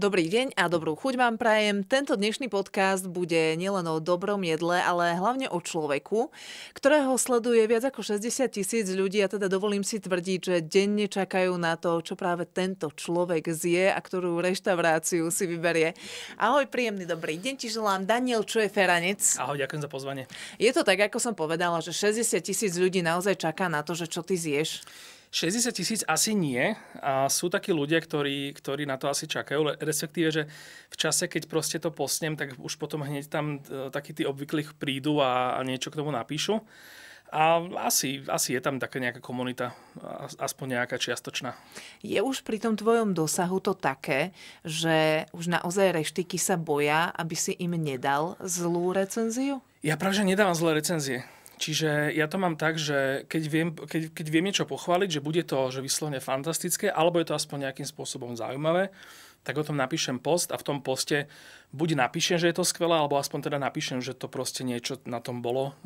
Dobrý deň a dobrú chuť vám prajem. Tento dnešný podcast bude nielen o dobrom jedle, ale hlavne o človeku, ktorého sleduje viac ako 60 tisíc ľudí a teda dovolím si tvrdiť, že denne čakajú na to, čo práve tento človek zje a ktorú reštauráciu si vyberie. Ahoj, príjemný dobrý deň, ti želám Daniel čo je Feranec. Ahoj, ďakujem za pozvanie. Je to tak, ako som povedala, že 60 tisíc ľudí naozaj čaká na to, že čo ty zješ? 60 tisíc asi nie. A sú takí ľudia, ktorí, ktorí na to asi čakajú, respektíve, že v čase, keď proste to posnem, tak už potom hneď tam e, takí tí obvyklých prídu a, a niečo k tomu napíšu. A asi, asi je tam taká nejaká komunita, aspoň nejaká čiastočná. Je už pri tom tvojom dosahu to také, že už naozaj reštiky sa boja, aby si im nedal zlú recenziu? Ja práve, že nedávam zlé recenzie. Čiže ja to mám tak, že keď viem, keď, keď viem niečo pochváliť, že bude to že vyslovene fantastické, alebo je to aspoň nejakým spôsobom zaujímavé, tak o tom napíšem post a v tom poste buď napíšem, že je to skvelé, alebo aspoň teda napíšem, že to proste niečo na tom bolo,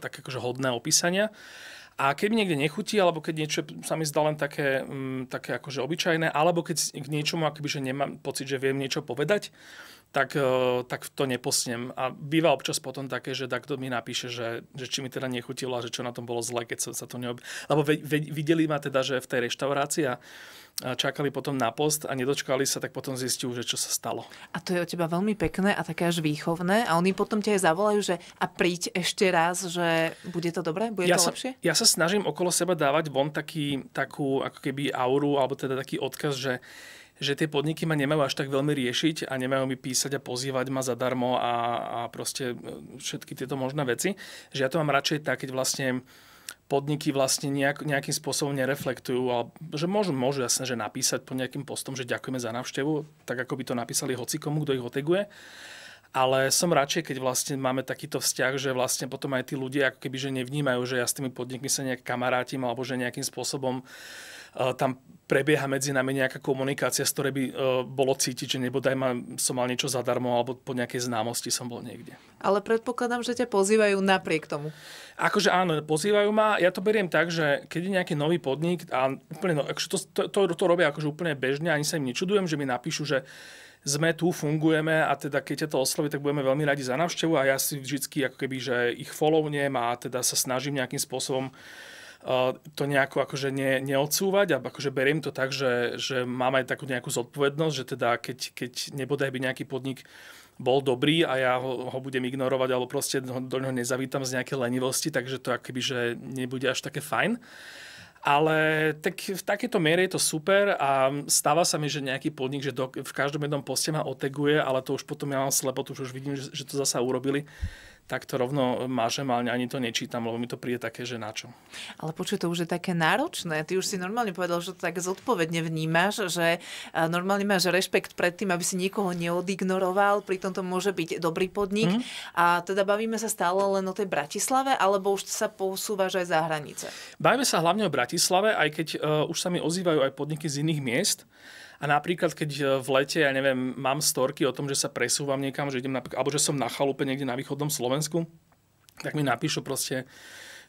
tak akože hodné opísania. A keď mi niekde nechutí, alebo keď niečo sa mi zdá len také, um, také akože obyčajné, alebo keď k niečomu akoby, že nemám pocit, že viem niečo povedať, tak, uh, tak to neposnem. A býva občas potom také, že takto mi napíše, že, že či mi teda nechutilo a že čo na tom bolo zle, keď sa, sa to neob... Lebo ve, ve, videli ma teda, že v tej reštaurácii a čakali potom na post a nedočkali sa, tak potom zistiu, že čo sa stalo. A to je od teba veľmi pekné a také až výchovné a oni potom ťa aj zavolajú, že a príď ešte raz, že bude to dobré, bude ja to sa, lepšie? Ja sa snažím okolo seba dávať von taký, takú ako keby auru, alebo teda taký odkaz, že že tie podniky ma nemajú až tak veľmi riešiť a nemajú mi písať a pozývať ma zadarmo a, a proste e, všetky tieto možné veci. Že ja to mám radšej tak, keď vlastne podniky vlastne nejak, nejakým spôsobom nereflektujú, ale že môžu, môžu jasne, že napísať po nejakým postom, že ďakujeme za návštevu, tak ako by to napísali hocikomu, kto ich oteguje. Ale som radšej, keď vlastne máme takýto vzťah, že vlastne potom aj tí ľudia ako keby že nevnímajú, že ja s tými podnikmi sa nejak kamarátim alebo že nejakým spôsobom uh, tam prebieha medzi nami nejaká komunikácia, z ktorej by uh, bolo cítiť, že nebodaj ma, som mal niečo zadarmo alebo po nejakej známosti som bol niekde. Ale predpokladám, že ťa pozývajú napriek tomu. Akože áno, pozývajú ma. Ja to beriem tak, že keď je nejaký nový podnik a úplne, no, akože to, to, to, to robia akože úplne bežne, ani sa im nečudujem, že mi napíšu, že sme tu, fungujeme a teda keď ťa to osloví, tak budeme veľmi radi za návštevu a ja si vždycky ako keby, že ich follownem a teda sa snažím nejakým spôsobom to nejako akože ne, neodsúvať a akože beriem to tak, že, že mám aj takú nejakú zodpovednosť, že teda keď, keď nebodaj by nejaký podnik bol dobrý a ja ho, ho budem ignorovať alebo proste do, neho nezavítam z nejakej lenivosti, takže to akoby, že nebude až také fajn. Ale tak v takéto miere je to super a stáva sa mi, že nejaký podnik, že do, v každom jednom poste ma oteguje, ale to už potom ja mám slepotu, už vidím, že, že to zasa urobili tak to rovno mážem, ale ani to nečítam, lebo mi to príde také, že na čo. Ale počuj, to už je také náročné. Ty už si normálne povedal, že to tak zodpovedne vnímaš, že normálne máš rešpekt pred tým, aby si nikoho neodignoroval, pritom to môže byť dobrý podnik. Mm. A teda bavíme sa stále len o tej Bratislave, alebo už sa posúvaš aj za hranice? Bavíme sa hlavne o Bratislave, aj keď uh, už sa mi ozývajú aj podniky z iných miest. A napríklad, keď e, v lete, ja neviem, mám storky o tom, že sa presúvam niekam, že idem napríklad, alebo že som na chalupe niekde na východnom Slovensku, tak mi napíšu proste,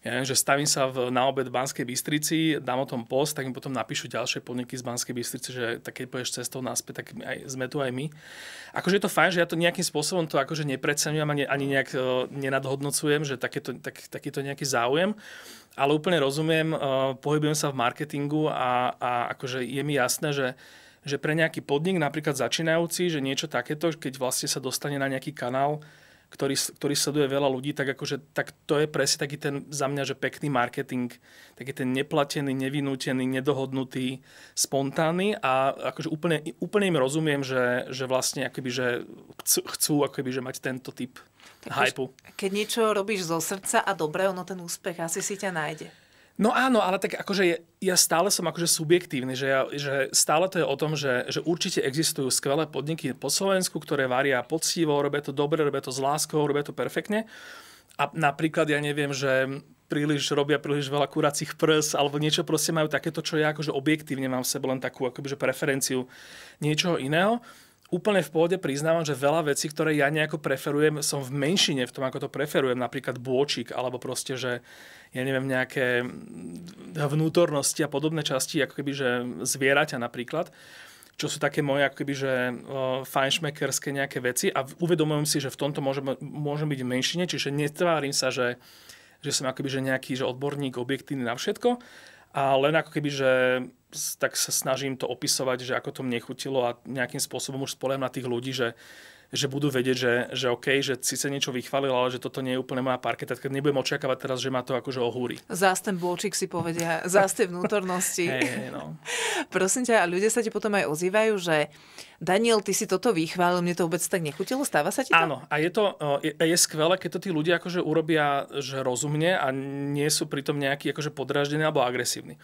ja neviem, že stavím sa v, na obed v Banskej Bystrici, dám o tom post, tak mi potom napíšu ďalšie podniky z Banskej Bystrici, že tak keď pôjdeš cestou naspäť, tak aj, sme tu aj my. Akože je to fajn, že ja to nejakým spôsobom to akože nepreceňujem ani, ani nejak uh, nenadhodnocujem, že takéto, tak, takýto nejaký záujem, ale úplne rozumiem, uh, pohybujem sa v marketingu a, a akože je mi jasné, že že pre nejaký podnik, napríklad začínajúci, že niečo takéto, keď vlastne sa dostane na nejaký kanál, ktorý, ktorý sleduje veľa ľudí, tak akože, tak to je presne taký ten za mňa, že pekný marketing, taký ten neplatený, nevinútený, nedohodnutý, spontánny a akože úplne, úplne im rozumiem, že, že vlastne akoby, že chcú, akoby, že mať tento typ hypu. Keď niečo robíš zo srdca a dobre, ono ten úspech asi si ťa nájde. No áno, ale tak akože ja, stále som akože subjektívny, že, ja, že stále to je o tom, že, že určite existujú skvelé podniky po Slovensku, ktoré varia poctivo, robia to dobre, robia to s láskou, robia to perfektne. A napríklad ja neviem, že príliš robia príliš veľa kuracích prs alebo niečo proste majú takéto, čo ja akože objektívne mám v sebe len takú akoby, že preferenciu niečoho iného úplne v pôde priznávam, že veľa vecí, ktoré ja nejako preferujem, som v menšine v tom, ako to preferujem. Napríklad bôčik, alebo proste, že ja neviem, nejaké vnútornosti a podobné časti, ako keby, že zvieraťa napríklad čo sú také moje akoby, že uh, fajnšmekerské nejaké veci a uvedomujem si, že v tomto môžem, môžem byť v menšine, čiže netvárim sa, že, že som akoby, že nejaký že odborník objektívny na všetko, a len ako keby, že tak sa snažím to opisovať, že ako to mne chutilo a nejakým spôsobom už spolem na tých ľudí, že, že budú vedieť, že, že OK, že si sa niečo vychválil, ale že toto nie je úplne moja parketa, tak nebudem očakávať teraz, že ma to akože ohúri. Zás ten bôčik si povedia, zás tie vnútornosti. hey, no. Prosím ťa, ľudia sa ti potom aj ozývajú, že Daniel, ty si toto vychválil, mne to vôbec tak nechutilo, stáva sa ti to? Áno, a je to je, je skvelé, keď to tí ľudia akože urobia že rozumne a nie sú pritom nejakí akože podráždení alebo agresívni.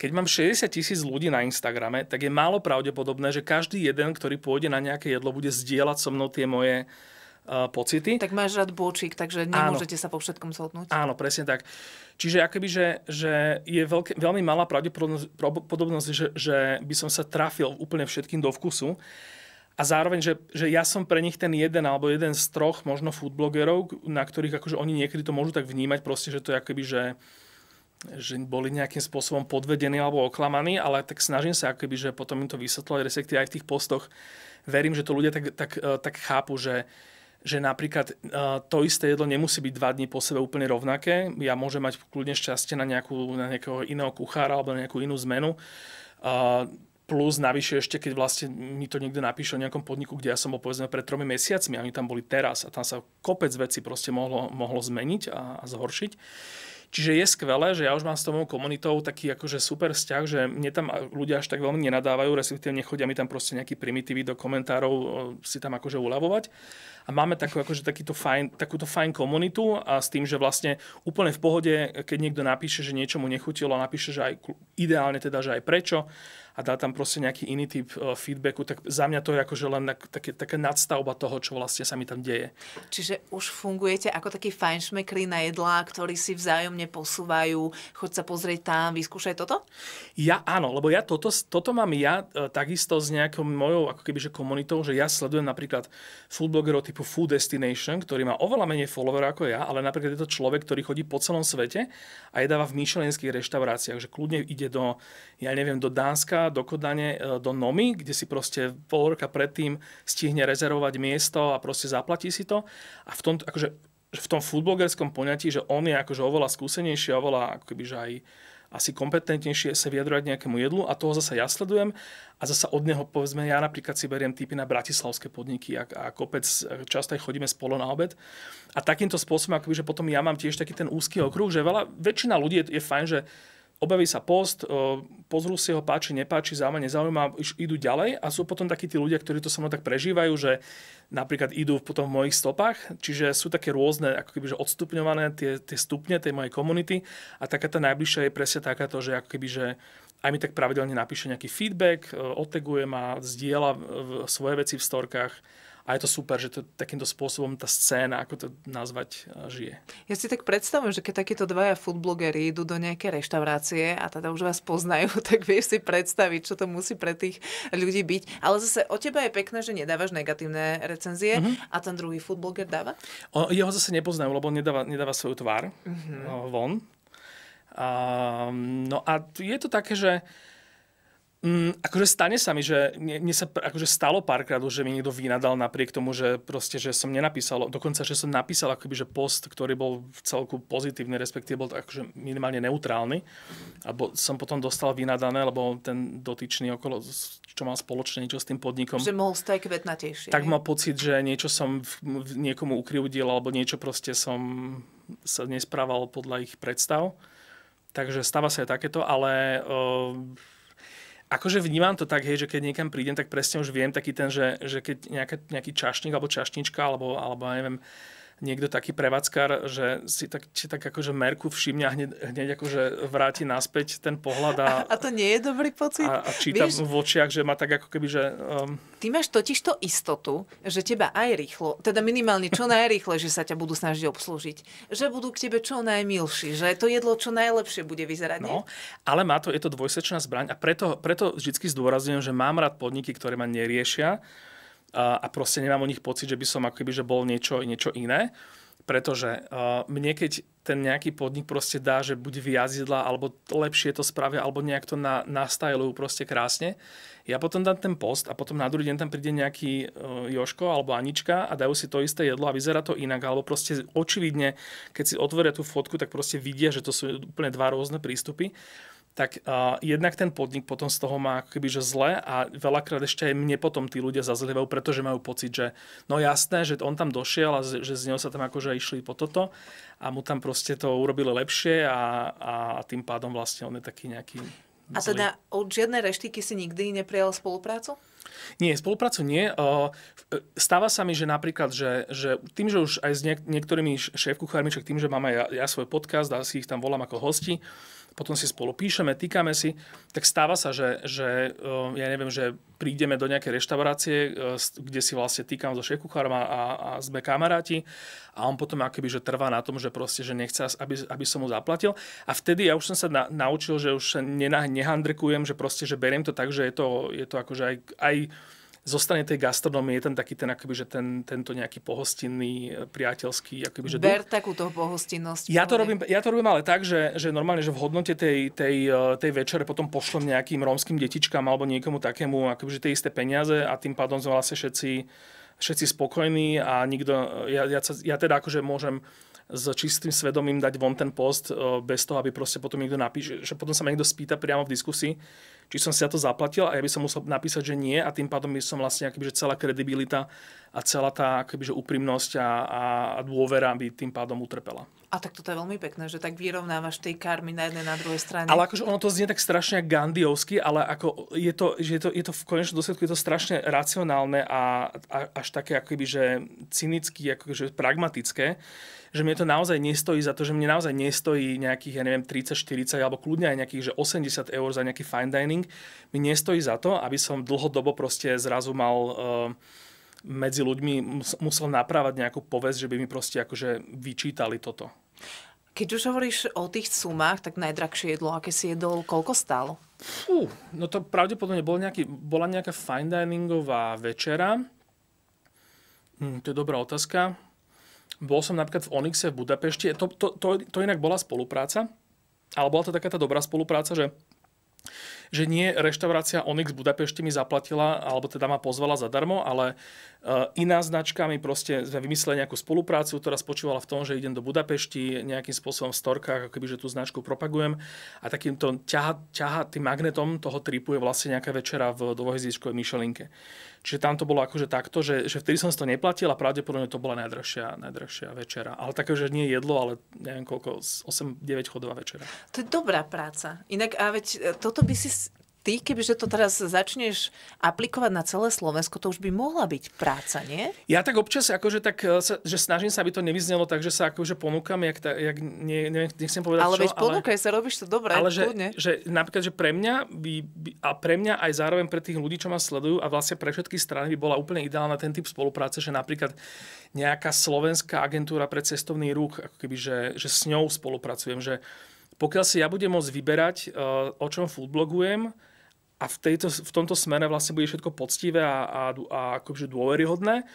Keď mám 60 tisíc ľudí na Instagrame, tak je málo pravdepodobné, že každý jeden, ktorý pôjde na nejaké jedlo, bude zdieľať so mnou tie moje uh, pocity. Tak máš rád bočík, takže nemôžete Áno. sa po všetkom zhodnúť. Áno, presne tak. Čiže akoby, že, že je veľké, veľmi malá pravdepodobnosť, že, že by som sa trafil úplne všetkým do vkusu. A zároveň, že, že ja som pre nich ten jeden alebo jeden z troch možno foodblogerov, na ktorých akože oni niekedy to môžu tak vnímať, proste, že to je akoby, že že boli nejakým spôsobom podvedení alebo oklamaní, ale tak snažím sa akoby, že potom im to vysvetľovať, respektíve aj v tých postoch verím, že to ľudia tak, tak, eh, tak chápu, že, že napríklad uh, to isté jedlo nemusí byť dva dní po sebe úplne rovnaké. Ja môžem mať kľudne šťastie na, nejakú, na nejakého iného kuchára alebo na nejakú inú zmenu. Uh, plus navyše ešte, keď vlastne mi to niekto napíše o nejakom podniku, kde ja som bol povedzme pred tromi mesiacmi a oni tam boli teraz a tam sa kopec veci proste mohlo, mohlo zmeniť a, a zhoršiť. Čiže je skvelé, že ja už mám s tou komunitou taký akože super vzťah, že mne tam ľudia až tak veľmi nenadávajú, respektíve nechodia mi tam proste nejaký primitívy do komentárov si tam akože uľavovať. A máme takú, akože takýto fajn, takúto fajn komunitu a s tým, že vlastne úplne v pohode, keď niekto napíše, že niečo mu nechutilo, napíše, že aj ideálne teda, že aj prečo, a dá tam proste nejaký iný typ e, feedbacku, tak za mňa to je akože len také, taká nadstavba toho, čo vlastne sa mi tam deje. Čiže už fungujete ako taký fajnšmekry na jedlá, ktorí si vzájomne posúvajú, choď sa pozrieť tam, vyskúšaj toto? Ja áno, lebo ja toto, toto mám ja e, takisto s nejakou mojou ako kebyže komunitou, že ja sledujem napríklad foodblogerov typu Food Destination, ktorý má oveľa menej followerov ako ja, ale napríklad je to človek, ktorý chodí po celom svete a jedáva v myšelenských reštauráciách, že kľudne ide do, ja neviem, do Dánska, do Kodane, e, do Nomy, kde si proste pol roka predtým stihne rezervovať miesto a proste zaplatí si to. A v tom, akože, v tom futblogerskom poňatí, že on je akože oveľa skúsenejší, oveľa akoby, že aj asi kompetentnejšie sa vyjadrovať nejakému jedlu a toho zase ja sledujem a zase od neho povedzme, ja napríklad si beriem typy na bratislavské podniky a, a kopec, často aj chodíme spolu na obed a takýmto spôsobom, akoby, že potom ja mám tiež taký ten úzky okruh, že veľa, väčšina ľudí je, je fajn, že objaví sa post, pozrú si ho, páči, nepáči, zaujíma, nezaujíma, idú ďalej a sú potom takí tí ľudia, ktorí to mnou tak prežívajú, že napríklad idú potom v mojich stopách, čiže sú také rôzne, ako keby, že odstupňované tie, tie stupne tej mojej komunity a taká tá najbližšia je presne takáto, že ako keby, že aj mi tak pravidelne napíše nejaký feedback, oteguje ma, zdieľa svoje veci v storkách a je to super, že to takýmto spôsobom tá scéna, ako to nazvať, žije. Ja si tak predstavujem, že keď takíto dvaja foodblogeri idú do nejaké reštaurácie a teda už vás poznajú, tak vieš si predstaviť, čo to musí pre tých ľudí byť. Ale zase o teba je pekné, že nedávaš negatívne recenzie uh-huh. a ten druhý foodbloger dáva? O, jeho zase nepoznajú, lebo nedáva, nedáva svoju tvár uh-huh. von. Um, no a je to také, že Mm, akože stane sa mi, že mne sa akože stalo párkrát že mi niekto vynadal napriek tomu, že proste, že som nenapísal, dokonca, že som napísal akoby, že post, ktorý bol v celku pozitívny, respektíve bol akože minimálne neutrálny. A som potom dostal vynadané, lebo ten dotyčný okolo, čo mal spoločne niečo s tým podnikom. Že mohol stať kvetnatejšie. Tak mal pocit, že niečo som v, v niekomu ukryvdil, alebo niečo proste som sa nesprával podľa ich predstav. Takže stáva sa aj takéto, ale uh, akože vnímam to tak, hej, že keď niekam prídem, tak presne už viem taký ten, že, že keď nejaká, nejaký čašník alebo čašnička, alebo, alebo neviem, niekto taký prevádzkar, že si tak, či tak akože merku všimne a hneď, hneď akože vráti naspäť ten pohľad. A, a to nie je dobrý pocit? A, a čítam Vieš, v očiach, že má tak ako keby, že... Um... Ty máš totiž to istotu, že teba aj rýchlo, teda minimálne čo najrýchle, že sa ťa budú snažiť obslúžiť. Že budú k tebe čo najmilší, že to jedlo čo najlepšie bude vyzerať. No, ale má to, je to dvojsečná zbraň a preto, preto vždy zdôrazňujem, že mám rád podniky, ktoré ma neriešia, a, proste nemám o nich pocit, že by som akoby, že bol niečo, niečo iné. Pretože mne keď ten nejaký podnik proste dá, že buď vyjazdidla, alebo lepšie to spravia, alebo nejak to na, nastylujú proste krásne, ja potom dám ten post a potom na druhý deň tam príde nejaký uh, Joško alebo Anička a dajú si to isté jedlo a vyzerá to inak, alebo proste očividne, keď si otvoria tú fotku, tak proste vidia, že to sú úplne dva rôzne prístupy tak uh, jednak ten podnik potom z toho má keby, že zle a veľakrát ešte aj mne potom tí ľudia zazlievajú, pretože majú pocit, že no jasné, že on tam došiel a že z neho sa tam akože išli po toto a mu tam proste to urobili lepšie a, a tým pádom vlastne on je taký nejaký a teda od žiadnej reštiky si nikdy neprijal spoluprácu? Nie, spoluprácu nie. Stáva sa mi, že napríklad, že, že tým, že už aj s niek- niektorými šéf-kuchármi, tým, že mám aj ja, ja svoj podcast a si ich tam volám ako hosti, potom si spolu píšeme, týkame si, tak stáva sa, že, že eh, ja neviem, že prídeme do nejakej reštaurácie, eh, kde si vlastne týkam so šéf-kuchárom a, a sme kamaráti a on potom akoby, že trvá na tom, že proste, že nechce, aby, aby som mu zaplatil. A vtedy ja už som sa na, naučil, že už sa nehandrekujem, že proste, že beriem to tak, že je to, je to akože aj, aj zo strany tej gastronómie je ten taký ten, akoby, že ten, tento nejaký pohostinný, e, priateľský, akoby, že Ber duch. takúto pohostinnosť. Ja to, robím, ja to robím ale tak, že, že normálne, že v hodnote tej, tej, e, tej večere potom pošlem nejakým rómskym detičkám alebo niekomu takému, akoby, že tie isté peniaze a tým pádom sme vlastne všetci, všetci spokojní a nikto, ja, ja, ja teda akože môžem s čistým svedomím dať von ten post e, bez toho, aby proste potom niekto napíše, že potom sa ma niekto spýta priamo v diskusii, či som si za to zaplatil a ja by som musel napísať, že nie a tým pádom by som vlastne akoby, že celá kredibilita a celá tá akoby, že úprimnosť a, a dôvera by tým pádom utrpela. A tak toto je veľmi pekné, že tak vyrovnávaš tej karmy na jednej na druhej strane. Ale akože ono to znie tak strašne gandiovsky, ale ako je to, že je to, je to v konečnom dôsledku je to strašne racionálne a, a až také akoby, že cynicky, akože pragmatické že mne to naozaj nestojí za to, že mne naozaj nestojí nejakých, ja neviem, 30, 40 alebo kľudne aj nejakých, že 80 eur za nejaký fine dining. Mi nestojí za to, aby som dlhodobo proste zrazu mal uh, medzi ľuďmi musel naprávať nejakú povesť, že by mi proste akože vyčítali toto. Keď už hovoríš o tých sumách, tak najdrahšie jedlo, aké si jedol, koľko stálo? Fú, no to pravdepodobne bol nejaký, bola nejaká fine diningová večera. Hm, to je dobrá otázka. Bol som napríklad v Onyxe v Budapešti. To, to, to, to inak bola spolupráca, ale bola to taká tá dobrá spolupráca, že že nie reštaurácia Onyx v Budapešti mi zaplatila, alebo teda ma pozvala zadarmo, ale uh, iná značka mi proste sme vymysleli nejakú spoluprácu, ktorá spočívala v tom, že idem do Budapešti nejakým spôsobom v storkách, ako keby, že tú značku propagujem a takýmto ťaha, ťaha tým magnetom toho tripu je vlastne nejaká večera v dvohezdičkovej myšelinke. Čiže tam to bolo akože takto, že, že vtedy som si to neplatil a pravdepodobne to bola najdrahšia, najdrahšia večera. Ale také, že nie jedlo, ale neviem koľko, 8-9 chodová večera. To je dobrá práca. Inak, a veď e, toto by si ty, kebyže to teraz začneš aplikovať na celé Slovensko, to už by mohla byť práca, nie? Ja tak občas, akože tak, e, že snažím sa, aby to nevyznelo tak, že sa akože ponúkam, jak, ta, jak nie, neviem, nechcem povedať ale čo, veď ponúkaj sa, robíš to dobre, ale že, že, napríklad, že pre mňa by, by, a pre mňa aj zároveň pre tých ľudí, čo ma sledujú a vlastne pre všetky strany by bola úplne ideálna ten typ spolupráce, že napríklad nejaká slovenská agentúra pre cestovný ruch, ako keby, že, že s ňou spolupracujem, že pokiaľ si ja budem môcť vyberať, uh, o čom foodblogujem, a v, tejto, v tomto smere vlastne bude všetko poctivé a, a, a akože dôveryhodné,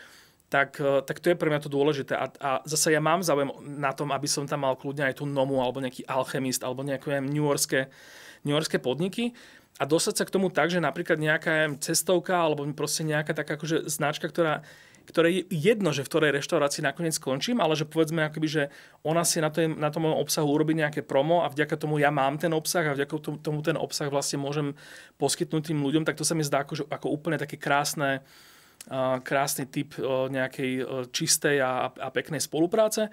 tak, e, tak to je pre mňa to dôležité. A, a zase ja mám záujem na tom, aby som tam mal kľudne aj tú Nomu, alebo nejaký alchemist, alebo nejaké New Yorkské, New Yorkské podniky. A dostať sa k tomu tak, že napríklad nejaká cestovka, alebo proste nejaká taká akože značka, ktorá ktoré je jedno, že v ktorej reštaurácii nakoniec skončím, ale že povedzme, akoby, že ona si na, tom, na tom obsahu urobí nejaké promo a vďaka tomu ja mám ten obsah a vďaka tomu ten obsah vlastne môžem poskytnúť tým ľuďom, tak to sa mi zdá ako, ako úplne také krásne, krásny typ nejakej čistej a, a peknej spolupráce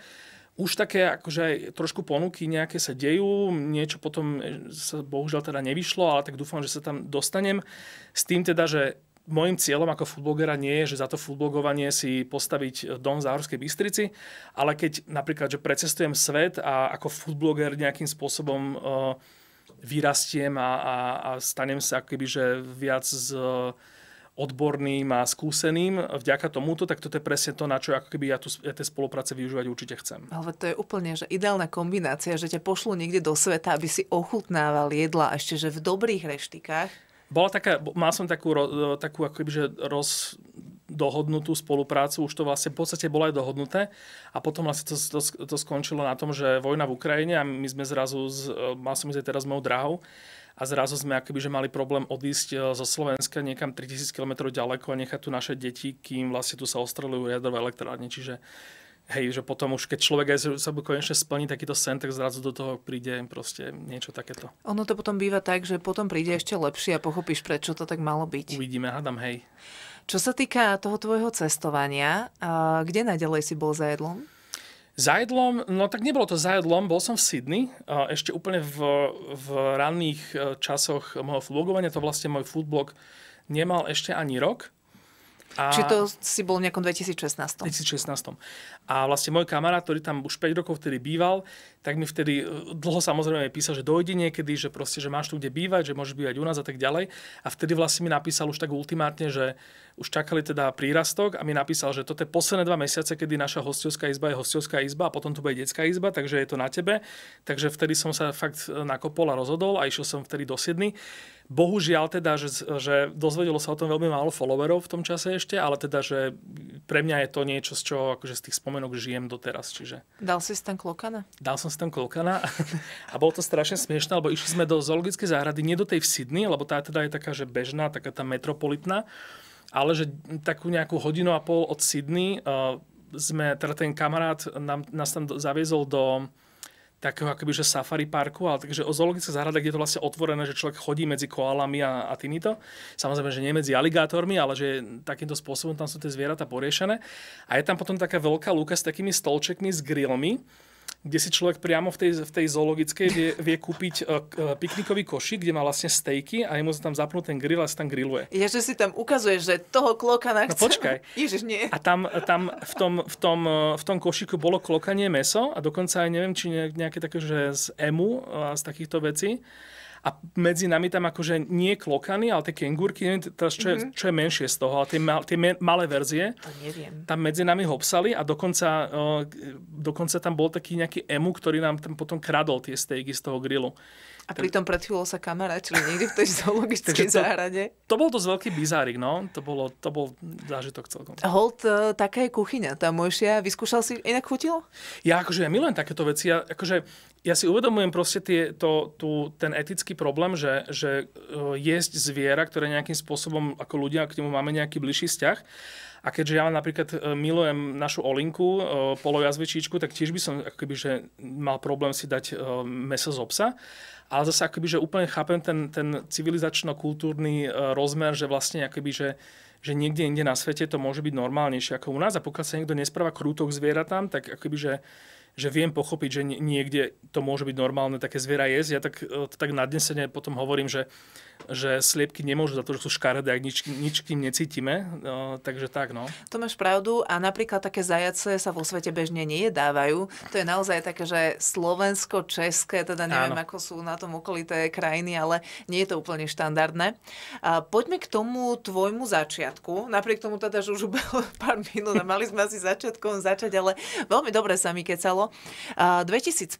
už také akože aj trošku ponuky nejaké sa dejú, niečo potom e, sa bohužiaľ teda nevyšlo, ale tak dúfam, že sa tam dostanem. S tým teda, že Mojím cieľom ako foodblogera nie je, že za to foodblogovanie si postaviť dom v Záhorskej Bystrici, ale keď napríklad, že precestujem svet a ako foodbloger nejakým spôsobom uh, vyrastiem a, a, a stanem sa akoby, že viac z odborným a skúseným vďaka tomuto, tak toto je presne to, na čo ako keby ja, tu, ja tie spolupráce využívať určite chcem. Ale to je úplne že ideálna kombinácia, že ťa pošlú niekde do sveta, aby si ochutnával jedla ešte, že v dobrých reštikách bola taká, mal som takú, takú akoby, že roz, dohodnutú spoluprácu, už to vlastne v podstate bolo aj dohodnuté a potom vlastne to, to, to skončilo na tom, že vojna v Ukrajine a my sme zrazu, z, mal som ísť teraz s mojou drahou a zrazu sme akoby, že mali problém odísť e, zo Slovenska niekam 3000 km ďaleko a nechať tu naše deti, kým vlastne tu sa ostrelujú jadrové elektrárne. Čiže hej, že potom už keď človek aj sa konečne splní takýto sen, tak zrazu do toho príde proste niečo takéto. Ono to potom býva tak, že potom príde ešte lepšie a pochopíš, prečo to tak malo byť. Uvidíme, hádam, hej. Čo sa týka toho tvojho cestovania, kde naďalej si bol za jedlom? Za jedlom, no tak nebolo to za jedlom, bol som v Sydney, ešte úplne v, v ranných e, časoch môjho foodblogovania, to vlastne môj foodblog nemal ešte ani rok. A... Či to si bol v nejakom 2016? 2016. A vlastne môj kamarát, ktorý tam už 5 rokov vtedy býval, tak mi vtedy e, dlho samozrejme písal, že dojde niekedy, že proste, že máš tu kde bývať, že môžeš bývať u nás a tak ďalej. A vtedy vlastne mi napísal už tak ultimátne, že už čakali teda prírastok a mi napísal, že toto je posledné dva mesiace, kedy naša hostovská izba je hostovská izba a potom tu bude detská izba, takže je to na tebe. Takže vtedy som sa fakt nakopol a rozhodol a išiel som vtedy do Sydney. Bohužiaľ teda, že, že dozvedelo sa o tom veľmi málo followerov v tom čase ešte, ale teda, že pre mňa je to niečo, z čoho akože z tých spomenok žijem doteraz. Čiže... Dal si tam klokana? Dal som si tam klokana a bolo to strašne smiešné, lebo išli sme do zoologickej záhrady, nie do tej v Sydney, lebo tá teda je taká, že bežná, taká tá metropolitná, ale že takú nejakú hodinu a pol od Sydney uh, sme, teda ten kamarát nám, nás tam zaviezol do takého akoby, že safari parku, ale takže o zoologické záhrade, kde je to vlastne otvorené, že človek chodí medzi koalami a, a týmito. Samozrejme, že nie medzi aligátormi, ale že takýmto spôsobom tam sú tie zvieratá poriešené. A je tam potom taká veľká lúka s takými stolčekmi s grillmi, kde si človek priamo v tej, v tej zoologickej vie, vie kúpiť uh, piknikový košík, kde má vlastne stejky a je mu tam zapnúť ten grill a sa tam grilluje. Je, že si tam ukazuješ, že toho klokana No počkaj. Ježiš, nie. A tam, tam v, tom, v, tom, v tom košíku bolo klokanie meso a dokonca aj neviem, či nejaké také, že z emu a z takýchto vecí a medzi nami tam akože nie klokany, ale tie kengúrky, neviem teraz, čo, je, mm-hmm. čo je menšie z toho, ale tie, mal, tie malé verzie, to neviem. tam medzi nami hopsali a dokonca, uh, dokonca tam bol taký nejaký emu, ktorý nám tam potom kradol tie stejky z toho grillu. A pritom pred chvíľou sa kamaráčili niekde v tej zoologickej záhrade. To bol dosť veľký bizárik, no. To, bolo, to bol zážitok celkom. Hold, uh, taká je kuchyňa tamojšia. Vyskúšal si, inak chutilo? Ja akože ja milujem takéto veci. Ja, akože, ja si uvedomujem proste tie, to, tu, ten etický problém, že, že uh, jesť zviera, ktoré nejakým spôsobom ako ľudia k nemu máme nejaký bližší vzťah. A keďže ja napríklad e, milujem našu olinku, polojazvičíčku, tak tiež by som akoby, že mal problém si dať meso z obsa ale zase akoby, že úplne chápem ten, ten civilizačno-kultúrny e, rozmer, že vlastne akoby, že, že niekde inde na svete to môže byť normálnejšie ako u nás a pokiaľ sa niekto nespráva krútok zvieratám, tak akoby, že že viem pochopiť, že niekde to môže byť normálne také zviera jesť. Ja tak, e, tak nadnesene potom hovorím, že že sliepky nemôžu za to, že sú škaredé, ak nič, nič k necítime. No, takže tak, no. To máš pravdu a napríklad také zajace sa vo svete bežne nejedávajú. To je naozaj také, že slovensko-české, teda neviem, Áno. ako sú na tom okolité krajiny, ale nie je to úplne štandardné. A poďme k tomu tvojmu začiatku. Napriek tomu teda, že už pár minút a mali sme asi začiatkom začať, ale veľmi dobre sa mi kecalo. A 2015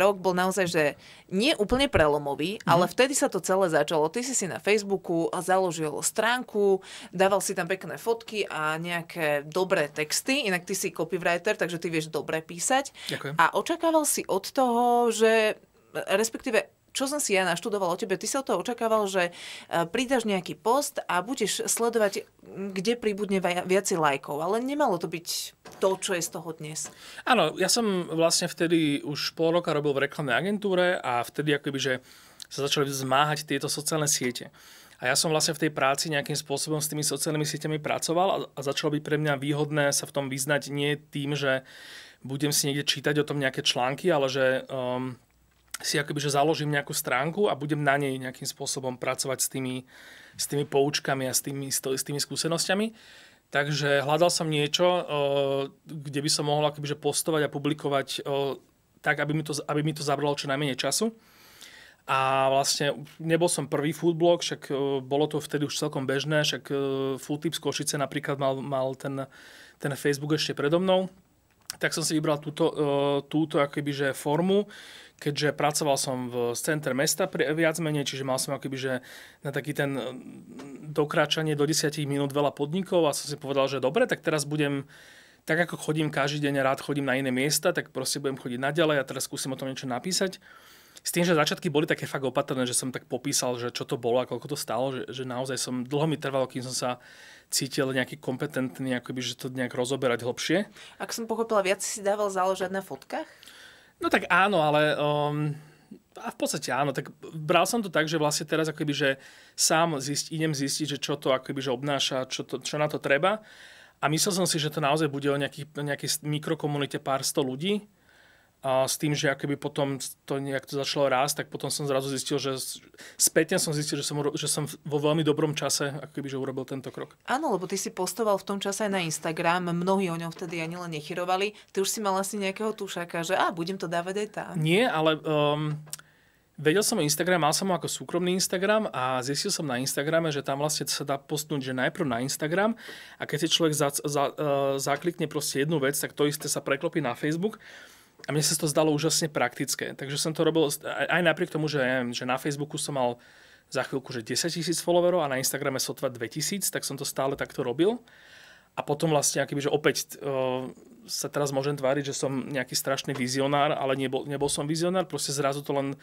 rok bol naozaj, že nie úplne prelomový, mm-hmm. ale vtedy sa to celé začalo ty si si na Facebooku založil stránku, dával si tam pekné fotky a nejaké dobré texty, inak ty si copywriter, takže ty vieš dobre písať. Ďakujem. A očakával si od toho, že respektíve čo som si ja naštudoval o tebe, ty sa toho očakával, že e, pridaš nejaký post a budeš sledovať, kde pribudne viacej lajkov, ale nemalo to byť to, čo je z toho dnes. Áno, ja som vlastne vtedy už pol roka robil v reklamnej agentúre a vtedy akoby, že sa začali zmáhať tieto sociálne siete. A ja som vlastne v tej práci nejakým spôsobom s tými sociálnymi sieťami pracoval a, a začalo byť pre mňa výhodné sa v tom vyznať nie tým, že budem si niekde čítať o tom nejaké články, ale že um, si akoby, že založím nejakú stránku a budem na nej nejakým spôsobom pracovať s tými, s tými poučkami a s tými, s tými skúsenosťami. Takže hľadal som niečo, kde by som mohol akoby, že postovať a publikovať tak, aby mi, to, aby mi to zabralo čo najmenej času. A vlastne nebol som prvý foodblog, však bolo to vtedy už celkom bežné, však e, Foodtips Košice napríklad mal, mal ten, ten Facebook ešte predo mnou. tak som si vybral túto, túto akoby, že formu, keďže pracoval som v centre mesta viac menej, čiže mal som akoby, že na taký ten dokráčanie do 10 minút veľa podnikov a som si povedal, že dobre, tak teraz budem tak ako chodím každý deň rád chodím na iné miesta, tak proste budem chodiť naďalej a teraz skúsim o tom niečo napísať. S tým, že začiatky boli také fakt opatrné, že som tak popísal, že čo to bolo a koľko to stalo, že, že naozaj som, dlho mi trvalo, kým som sa cítil nejaký kompetentný, akoby, že to nejak rozoberať hlbšie. Ak som pochopila, viac si dával záležať na fotkách? No tak áno, ale um, a v podstate áno, tak bral som to tak, že vlastne teraz akoby, že sám zist, idem zistiť, že čo to akoby, že obnáša, čo, to, čo na to treba. A myslel som si, že to naozaj bude o nejaký, nejakej mikrokomunite pár sto ľudí. A s tým, že akoby potom to nejak to začalo rásť, tak potom som zrazu zistil, že spätne som zistil, že som, že som vo veľmi dobrom čase akoby, že urobil tento krok. Áno, lebo ty si postoval v tom čase aj na Instagram, mnohí o ňom vtedy ani len nechyrovali. Ty už si mal asi nejakého tušaka, že a budem to dávať aj tam. Nie, ale um, Vedel som o Instagram, mal som ho ako súkromný Instagram a zistil som na Instagrame, že tam vlastne sa dá postnúť, že najprv na Instagram a keď si človek za, za, uh, zaklikne proste jednu vec, tak to isté sa preklopí na Facebook. A mne sa to zdalo úžasne praktické. Takže som to robil aj napriek tomu, že, že na Facebooku som mal za chvíľku že 10 tisíc followerov a na Instagrame sotva 2000, tak som to stále takto robil. A potom vlastne, akýby, že opäť uh, sa teraz môžem tváriť, že som nejaký strašný vizionár, ale nebol, nebol som vizionár, proste zrazu to len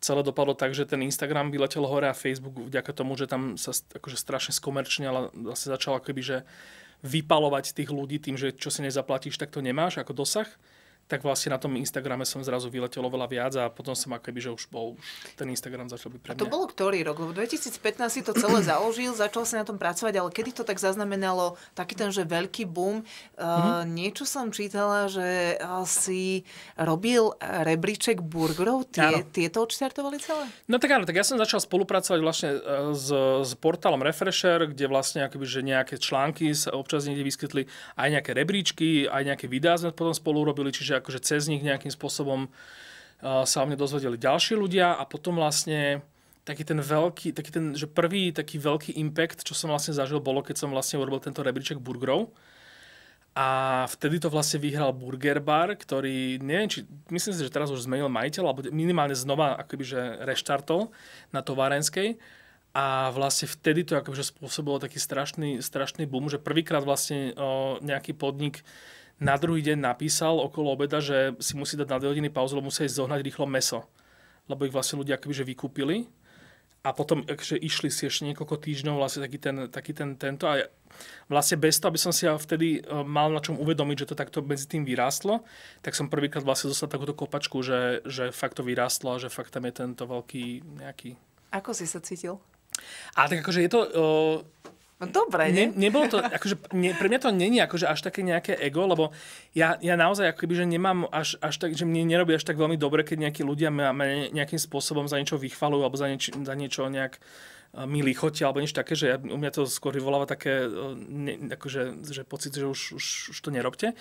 celé dopadlo tak, že ten Instagram vyletel hore a Facebook vďaka tomu, že tam sa akože strašne skomerčne, ale zase začal akoby, že vypalovať tých ľudí tým, že čo si nezaplatíš, tak to nemáš ako dosah tak vlastne na tom Instagrame som zrazu vyletel oveľa viac a potom som akoby, že už bol, ten Instagram začal byť pre mňa. A to bolo ktorý rok? Lebo 2015 si to celé založil, začal si na tom pracovať, ale kedy to tak zaznamenalo taký ten, že veľký boom? Uh, mm-hmm. Niečo som čítala, že si robil rebríček burgerov, tie, tieto odštartovali celé? No tak áno, tak ja som začal spolupracovať vlastne uh, s, s portálom Refresher, kde vlastne akoby, že nejaké články sa občas niekde vyskytli, aj nejaké rebríčky, aj nejaké videá sme potom spolu urobili, čiže akože cez nich nejakým spôsobom sa o mne dozvedeli ďalší ľudia a potom vlastne taký ten veľký, taký ten, že prvý taký veľký impact, čo som vlastne zažil, bolo, keď som vlastne urobil tento rebríček burgerov. A vtedy to vlastne vyhral Burger Bar, ktorý, neviem, či, myslím si, že teraz už zmenil majiteľ, alebo minimálne znova akoby, že reštartol na Továrenskej. A vlastne vtedy to akože spôsobilo taký strašný, strašný boom, že prvýkrát vlastne o, nejaký podnik na druhý deň napísal okolo obeda, že si musí dať na dve hodiny pauzu, lebo musí zohnať rýchlo meso. Lebo ich vlastne ľudia akoby, že vykúpili. A potom že išli si ešte niekoľko týždňov vlastne taký ten, taký ten tento. A vlastne bez toho, aby som si ja vtedy e, mal na čom uvedomiť, že to takto medzi tým vyrástlo, tak som prvýkrát vlastne dostal takúto kopačku, že, že fakt to vyrástlo a že fakt tam je tento veľký nejaký... Ako si sa cítil? A tak akože je to... Uh, No dobre, ne? ne nebolo to, akože, ne, pre mňa to není akože až také nejaké ego, lebo ja, ja naozaj akoby, že nemám až, až tak, že mne nerobí až tak veľmi dobre, keď nejakí ľudia ma, ma nejakým spôsobom za niečo vychvalujú alebo za, nieč, za niečo nejak e, mi lichotia alebo niečo také, že ja, u mňa to skôr vyvoláva také, e, ne, akože, že pocit, že už, už, už to nerobte.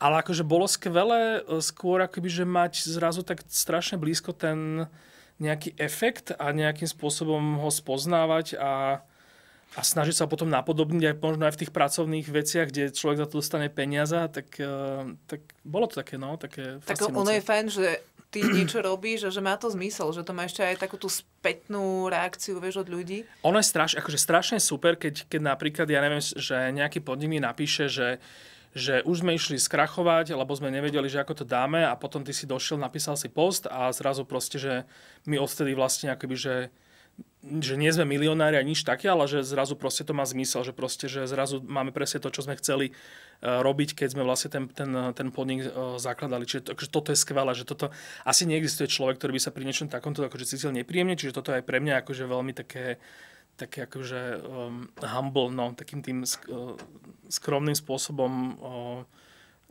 Ale akože bolo skvelé e, skôr akoby, že mať zrazu tak strašne blízko ten nejaký efekt a nejakým spôsobom ho spoznávať a a snažiť sa potom napodobniť aj možno aj v tých pracovných veciach, kde človek za to dostane peniaze, tak, eh, tak bolo to také, no, také Tak ono je fajn, že ty niečo robíš a že má to zmysel, že to má ešte aj takú tú spätnú reakciu, vieš, od ľudí. Ono je straš, akože strašne super, keď, keď napríklad, ja neviem, že nejaký podnik mi napíše, že že už sme išli skrachovať, lebo sme nevedeli, že ako to dáme a potom ty si došiel, napísal si post a zrazu proste, že my odtedy vlastne akoby, že že nie sme milionári a nič také, ale že zrazu proste to má zmysel, že proste, že zrazu máme presne to, čo sme chceli uh, robiť, keď sme vlastne ten, ten, ten podnik uh, zakladali. Čiže to, akože toto je skvelé, že toto asi neexistuje človek, ktorý by sa pri niečom takomto akože cítil nepríjemne, čiže toto je pre mňa akože veľmi také, také akože um, humble, no, takým tým sk- uh, skromným spôsobom uh,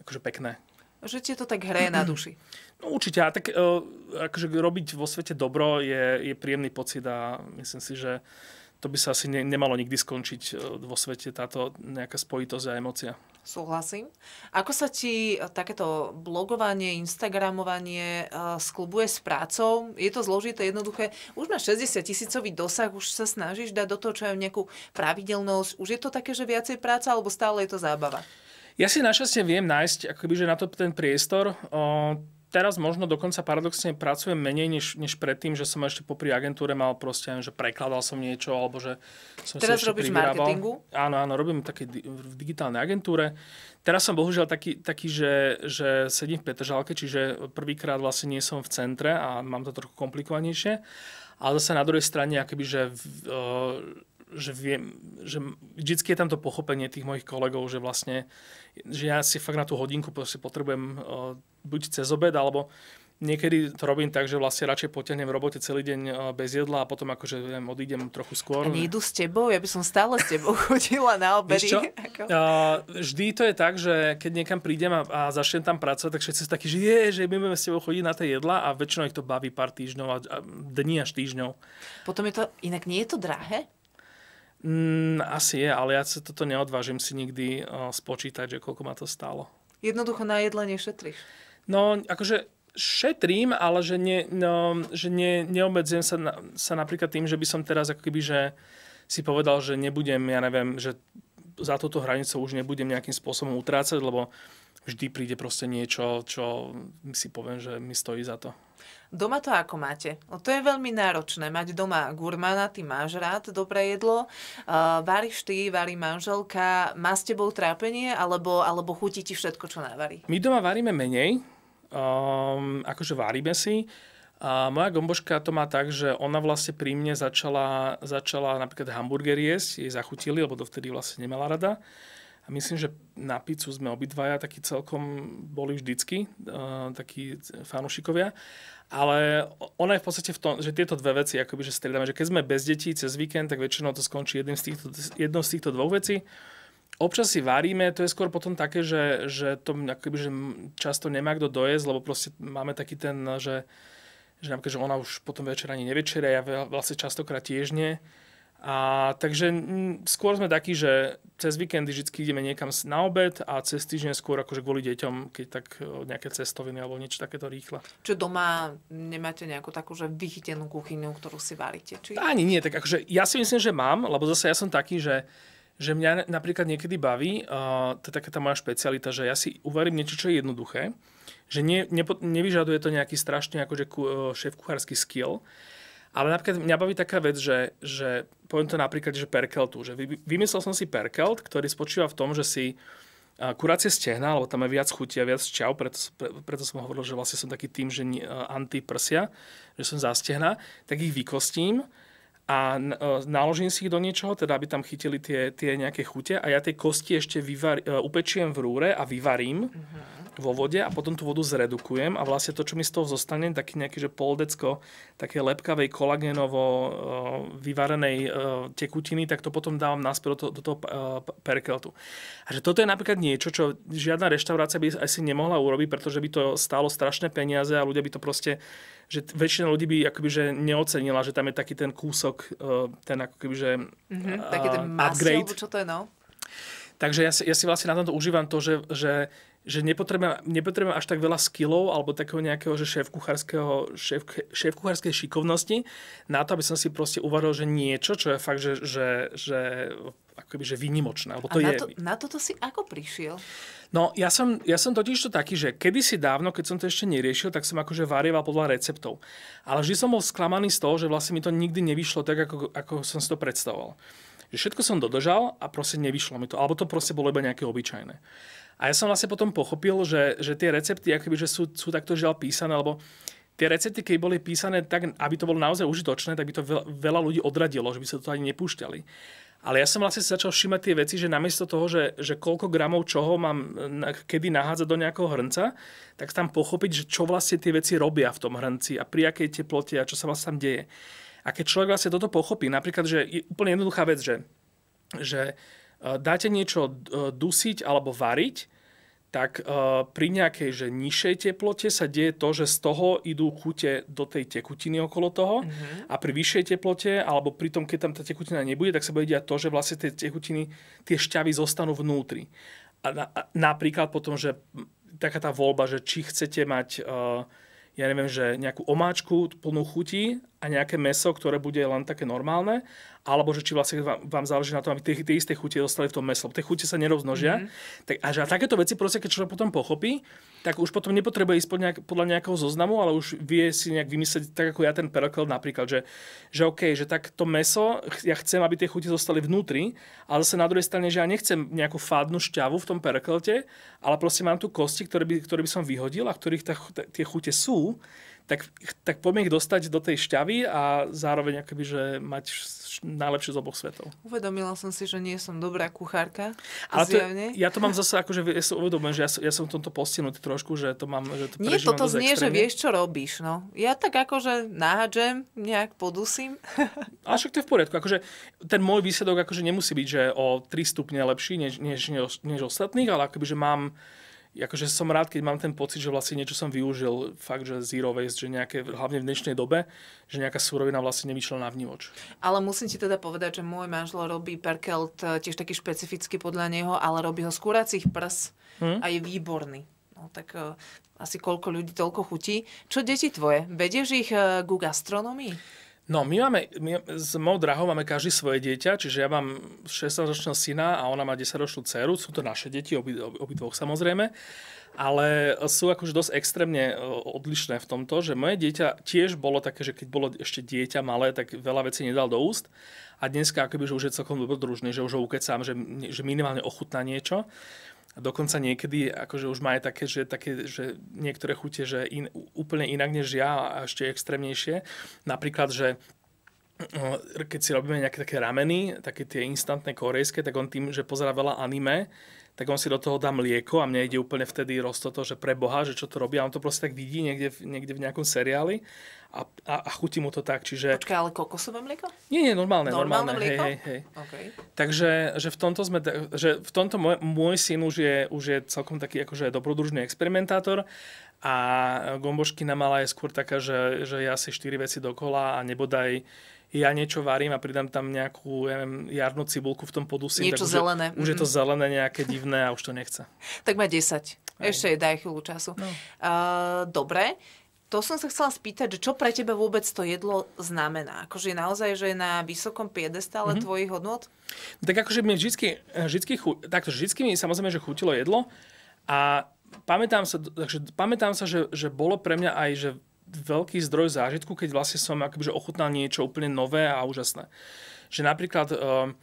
akože pekné. Že ti to tak hreje na duši. No určite, a tak uh, akože robiť vo svete dobro je, je príjemný pocit a myslím si, že to by sa asi ne, nemalo nikdy skončiť uh, vo svete táto nejaká spojitosť a emócia. Súhlasím. Ako sa ti takéto blogovanie, instagramovanie sklubuje s prácou? Je to zložité, jednoduché? Už máš 60 tisícový dosah, už sa snažíš dať do toho čo aj nejakú pravidelnosť. Už je to také, že viacej práca, alebo stále je to zábava? Ja si našťastie viem nájsť akoby, že na to ten priestor. O, teraz možno dokonca paradoxne pracujem menej než, než predtým, že som ešte popri agentúre mal proste, že prekladal som niečo, alebo že som teraz si ešte robíš marketingu? Áno, áno, robím také v digitálnej agentúre. Teraz som bohužiaľ taký, taký že, že sedím v Petržalke, čiže prvýkrát vlastne nie som v centre a mám to trochu komplikovanejšie. Ale zase na druhej strane, akoby, že, uh, že viem, že vždycky je tam to pochopenie tých mojich kolegov, že vlastne, že ja si fakt na tú hodinku potrebujem uh, buď cez obed, alebo Niekedy to robím tak, že vlastne radšej potiahnem v robote celý deň e, bez jedla a potom akože viem, odídem trochu skôr. A nejdu s tebou? Ja by som stále s tebou chodila na obedy. Čo? Ako... Uh, vždy to je tak, že keď niekam prídem a, a začnem tam pracovať, tak všetci sú takí, že je, že my budeme s tebou chodiť na tie jedla a väčšinou ich to baví pár týždňov a, a dní až týždňov. Potom je to, inak nie je to drahé? Mm, asi je, ale ja sa toto neodvážim si nikdy uh, spočítať, že koľko ma to stálo. Jednoducho na jedle nešetríš. No, akože šetrím, ale že, ne, no, že ne, neobmedzujem sa, na, sa napríklad tým, že by som teraz ako keby, že si povedal, že nebudem, ja neviem, že za túto hranicu už nebudem nejakým spôsobom utrácať, lebo vždy príde proste niečo, čo si poviem, že mi stojí za to. Doma to ako máte? No to je veľmi náročné, mať doma gurmana, ty máš rád dobré jedlo, uh, varíš ty, varí manželka, má s tebou trápenie, alebo, alebo chutí ti všetko, čo navarí? My doma varíme menej, um, akože varíme si. A moja gomboška to má tak, že ona vlastne pri mne začala, začala napríklad hamburger jesť, jej zachutili, lebo dovtedy vlastne nemala rada. A myslím, že na pizzu sme obidvaja takí celkom boli vždycky, uh, takí fanúšikovia. Ale ona je v podstate v tom, že tieto dve veci akoby, že striedame, že keď sme bez detí cez víkend, tak väčšinou to skončí jedným z týchto, jednou z týchto dvoch vecí. Občas si varíme, to je skôr potom také, že, že to akoby, že často nemá kto dojesť, lebo proste máme taký ten, že, že, napríklad, že ona už potom večer ani nevečeria, ja vlastne častokrát tiež nie. A takže skôr sme takí, že cez víkendy vždy ideme niekam na obed a cez týždeň skôr akože kvôli deťom, keď tak nejaké cestoviny alebo niečo takéto rýchle. Čo doma nemáte nejakú takú, že vychytenú kuchyňu, ktorú si varíte? Či... Ani nie, tak akože ja si myslím, že mám, lebo zase ja som taký, že že mňa napríklad niekedy baví, uh, to je taká tá moja špecialita, že ja si uvarím niečo, čo je jednoduché, že ne, nepo, nevyžaduje to nejaký strašne akože šéf kuchársky skill, ale napríklad mňa baví taká vec, že, že poviem to napríklad, že perkeltu, že vy, vymyslel som si perkelt, ktorý spočíva v tom, že si kurácie stehna, lebo tam je viac chutia, viac čau, preto, pre, preto som hovoril, že vlastne som taký tým, že anti-prsia, že som za stehna, tak ich vykostím a naložím si ich do niečoho, teda aby tam chytili tie, tie nejaké chute a ja tie kosti ešte vyvar, upečiem v rúre a vyvarím uh-huh vo vode a potom tú vodu zredukujem a vlastne to, čo mi z toho zostane, taký nejaký, že poldecko také lepkavej kolagénovo vyvarenej tekutiny, tak to potom dávam naspäť do, toho, do toho perkeltu. A že toto je napríklad niečo, čo žiadna reštaurácia by asi nemohla urobiť, pretože by to stálo strašné peniaze a ľudia by to proste že väčšina ľudí by akoby, že neocenila, že tam je taký ten kúsok, e, ten ako keby, že mm-hmm, uh, taký ten upgrade. čo to je, no? Takže ja si, ja si vlastne na tomto užívam to, že, že, že nepotrebujem, nepotrebujem až tak veľa skillov alebo takého nejakého že šéf šéf, šéf kuchárskej šikovnosti na to, aby som si proste uvaril, že niečo, čo je fakt, že, že, že akoby, že výnimočné. Lebo to A na, je... to, na toto si ako prišiel? No, ja som, ja som totiž to taký, že kedysi dávno, keď som to ešte neriešil, tak som akože varieval podľa receptov. Ale vždy som bol sklamaný z toho, že vlastne mi to nikdy nevyšlo tak, ako, ako som si to predstavoval. Že všetko som dodržal a proste nevyšlo mi to. Alebo to proste bolo iba nejaké obyčajné. A ja som vlastne potom pochopil, že, že tie recepty akoby, že sú, sú takto žiaľ písané, alebo tie recepty, keď boli písané tak, aby to bolo naozaj užitočné, tak by to veľa, ľudí odradilo, že by sa to ani nepúšťali. Ale ja som vlastne začal všímať tie veci, že namiesto toho, že, že koľko gramov čoho mám kedy nahádzať do nejakého hrnca, tak tam pochopiť, že čo vlastne tie veci robia v tom hrnci a pri akej teplote a čo sa vlastne tam deje. A keď človek vlastne toto pochopí, napríklad, že je úplne jednoduchá vec, že, že dáte niečo e, dusiť alebo variť, tak uh, pri nejakej že nižšej teplote sa deje to, že z toho idú chute do tej tekutiny okolo toho mm-hmm. a pri vyššej teplote, alebo pri tom, keď tam tá tekutina nebude, tak sa bude diať to, že vlastne tie tekutiny, tie šťavy zostanú vnútri. A, na, a napríklad potom, že taká tá voľba, že či chcete mať ja neviem, že nejakú omáčku plnú chutí, a nejaké meso, ktoré bude len také normálne, alebo že či vlastne vám, vám záleží na tom, aby tie, tie isté chute dostali v tom meso. Tie chute sa nerozmnožia. Mm-hmm. Tak, a že a takéto veci proste, keď človek potom pochopí, tak už potom nepotrebuje ísť pod nejak, podľa nejakého zoznamu, ale už vie si nejak vymyslieť, tak ako ja ten perokel napríklad, že, že OK, že tak to meso, ja chcem, aby tie chute zostali vnútri, ale zase na druhej strane, že ja nechcem nejakú fádnu šťavu v tom perokelte, ale proste mám tu kosti, ktoré by, ktoré by som vyhodil a ktorých tá, tie chute sú tak, tak poďme ich dostať do tej šťavy a zároveň akoby, že mať najlepšie z oboch svetov. Uvedomila som si, že nie som dobrá kuchárka. Ale to, ja to mám zase že ja som uvedomujem, že ja som, ja som v tomto postihnutý trošku, že to mám, že to Nie, toto znie, extrémne. že vieš, čo robíš. No. Ja tak akože nahádžem, nejak podusím. Ale však to je v poriadku. Akože ten môj výsledok akože nemusí byť, že o 3 stupne lepší než, než, než, než ostatných, ale akoby, že mám akože som rád, keď mám ten pocit, že vlastne niečo som využil, fakt, že zero waste, že nejaké, hlavne v dnešnej dobe, že nejaká surovina vlastne nevyšla na vnívoč. Ale musím ti teda povedať, že môj manžel robí perkelt e, tiež taký špecifický podľa neho, ale robí ho z kuracích prs hmm? a je výborný. No tak uh, asi koľko ľudí toľko chutí. Čo deti tvoje? Vedieš ich uh, ku gastronomii? No, my máme, my s mojou drahou máme každý svoje dieťa, čiže ja mám 16-ročného syna a ona má 10-ročnú dceru, sú to naše deti, obi, obi dvoch samozrejme, ale sú akože dosť extrémne e, odlišné v tomto, že moje dieťa tiež bolo také, že keď bolo ešte dieťa malé, tak veľa vecí nedal do úst. A dneska akoby, že už je celkom dobrodružný, že už ho ukecám, že, že minimálne ochutná niečo. A dokonca niekedy akože už má aj také, že, také, že niektoré chute, že in, úplne inak než ja a ešte extrémnejšie. Napríklad, že keď si robíme nejaké také rameny, také tie instantné korejské, tak on tým, že pozera veľa anime, tak on si do toho dá mlieko a mne ide úplne vtedy roztoto, že pre Boha, že čo to robí a on to proste tak vidí niekde, niekde v nejakom seriáli a, a, a chutí mu to tak. Čiže... Počkaj, ale kokosové mlieko? Nie, nie, normálne. Normálne, normálne mlieko? Hej, hej, hej. Okay. Takže že v tomto, sme, že v tomto môj, môj syn už je, už je celkom taký akože dobrodružný experimentátor a gomboškina malá je skôr taká, že, že ja si štyri veci dokola a nebodaj ja niečo varím a pridám tam nejakú ja neviem, jarnú cibulku v tom podusi. Niečo tak zelené. Už, mm-hmm. už je to mhm. zelené, nejaké divné a už to nechce. tak má 10. Aj. Ešte daj chvíľu času. No. Uh, dobre. To som sa chcela spýtať, že čo pre teba vôbec to jedlo znamená? Akože naozaj, že je na vysokom piedestále mm-hmm. tvojich hodnot? Tak akože mi vždycky, vždycky, chu, takto, vždycky mi samozrejme, že chutilo jedlo a pamätám sa, takže pamätám sa že, že bolo pre mňa aj, že veľký zdroj zážitku, keď vlastne som akoby, ochutnal niečo úplne nové a úžasné. Že napríklad uh,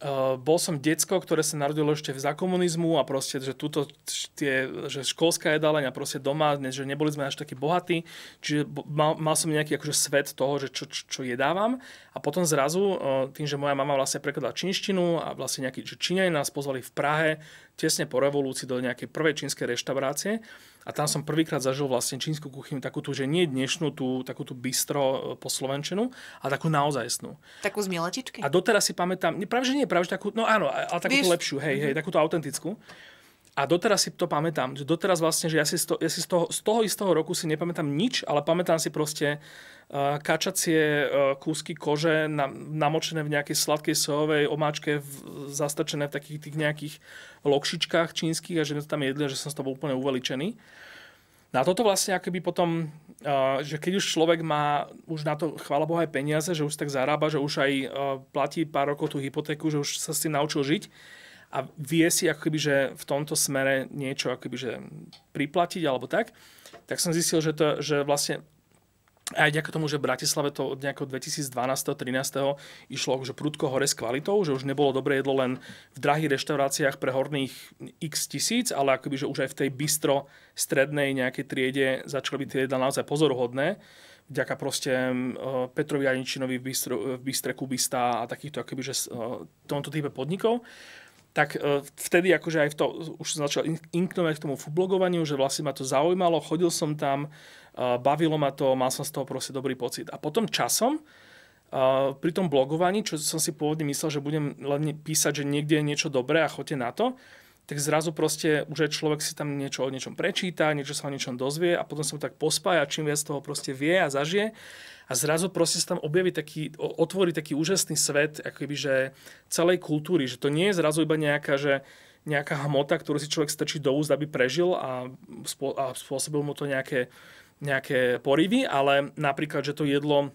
Uh, bol som decko, ktoré sa narodilo ešte za komunizmu a proste, že túto tie, že školská jedáleň a proste doma, že neboli sme až takí bohatí, čiže mal, mal som nejaký akože svet toho, že čo, čo, čo jedávam a potom zrazu, uh, tým, že moja mama vlastne prekladala čínštinu a vlastne nejakí Číňani nás pozvali v Prahe tesne po revolúcii do nejakej prvej čínskej reštaurácie a tam som prvýkrát zažil vlastne čínsku kuchyňu, takú tú, že nie dnešnú, tú, takú tú bistro e, po slovenčinu, ale takú naozajstnú. Takú z miletičky? A doteraz si pamätám, práve že nie, práve že takú, no áno, ale takú lepšiu, hej, hej, mhm. takúto autentickú. A doteraz si to pamätám, že doteraz vlastne, že ja si, z, to, ja si z, toho, z toho istého roku si nepamätám nič, ale pamätám si proste uh, kačacie uh, kúsky kože na, namočené v nejakej sladkej sojovej omáčke, v, zastrčené v takých tých nejakých lokšičkách čínskych a že sme to tam jedli a že som z toho bol úplne uveličený. Na toto vlastne akoby potom, uh, že keď už človek má už na to, chvála Boha, aj peniaze, že už tak zarába, že už aj uh, platí pár rokov tú hypotéku, že už sa s tým naučil žiť, a vie si akoby, že v tomto smere niečo akoby, že priplatiť alebo tak, tak som zistil, že, to, že vlastne aj ďaká tomu, že v Bratislave to od nejakého 2012-2013 išlo že prudko hore s kvalitou, že už nebolo dobré jedlo len v drahých reštauráciách pre horných x tisíc, ale akoby, že už aj v tej bistro strednej nejakej triede začali byť tie jedla naozaj pozoruhodné. Vďaka proste Petrovi Janičinovi v, bistro, v Bistre Kubista a takýchto akoby, že tomto type podnikov tak e, vtedy akože aj v to, už som začal inknovať k tomu foodblogovaniu, že vlastne ma to zaujímalo, chodil som tam, e, bavilo ma to, mal som z toho proste dobrý pocit. A potom časom, e, pri tom blogovaní, čo som si pôvodne myslel, že budem len písať, že niekde je niečo dobré a choďte na to, tak zrazu proste už aj človek si tam niečo o niečom prečíta, niečo sa o niečom dozvie a potom sa mu tak pospája, čím viac toho proste vie a zažije a zrazu proste sa tam objaví taký, otvorí taký úžasný svet akoby, že celej kultúry, že to nie je zrazu iba nejaká, že nejaká hmota, ktorú si človek strčí do úst, aby prežil a, spô, a spôsobil mu to nejaké, nejaké porivy, ale napríklad, že to jedlo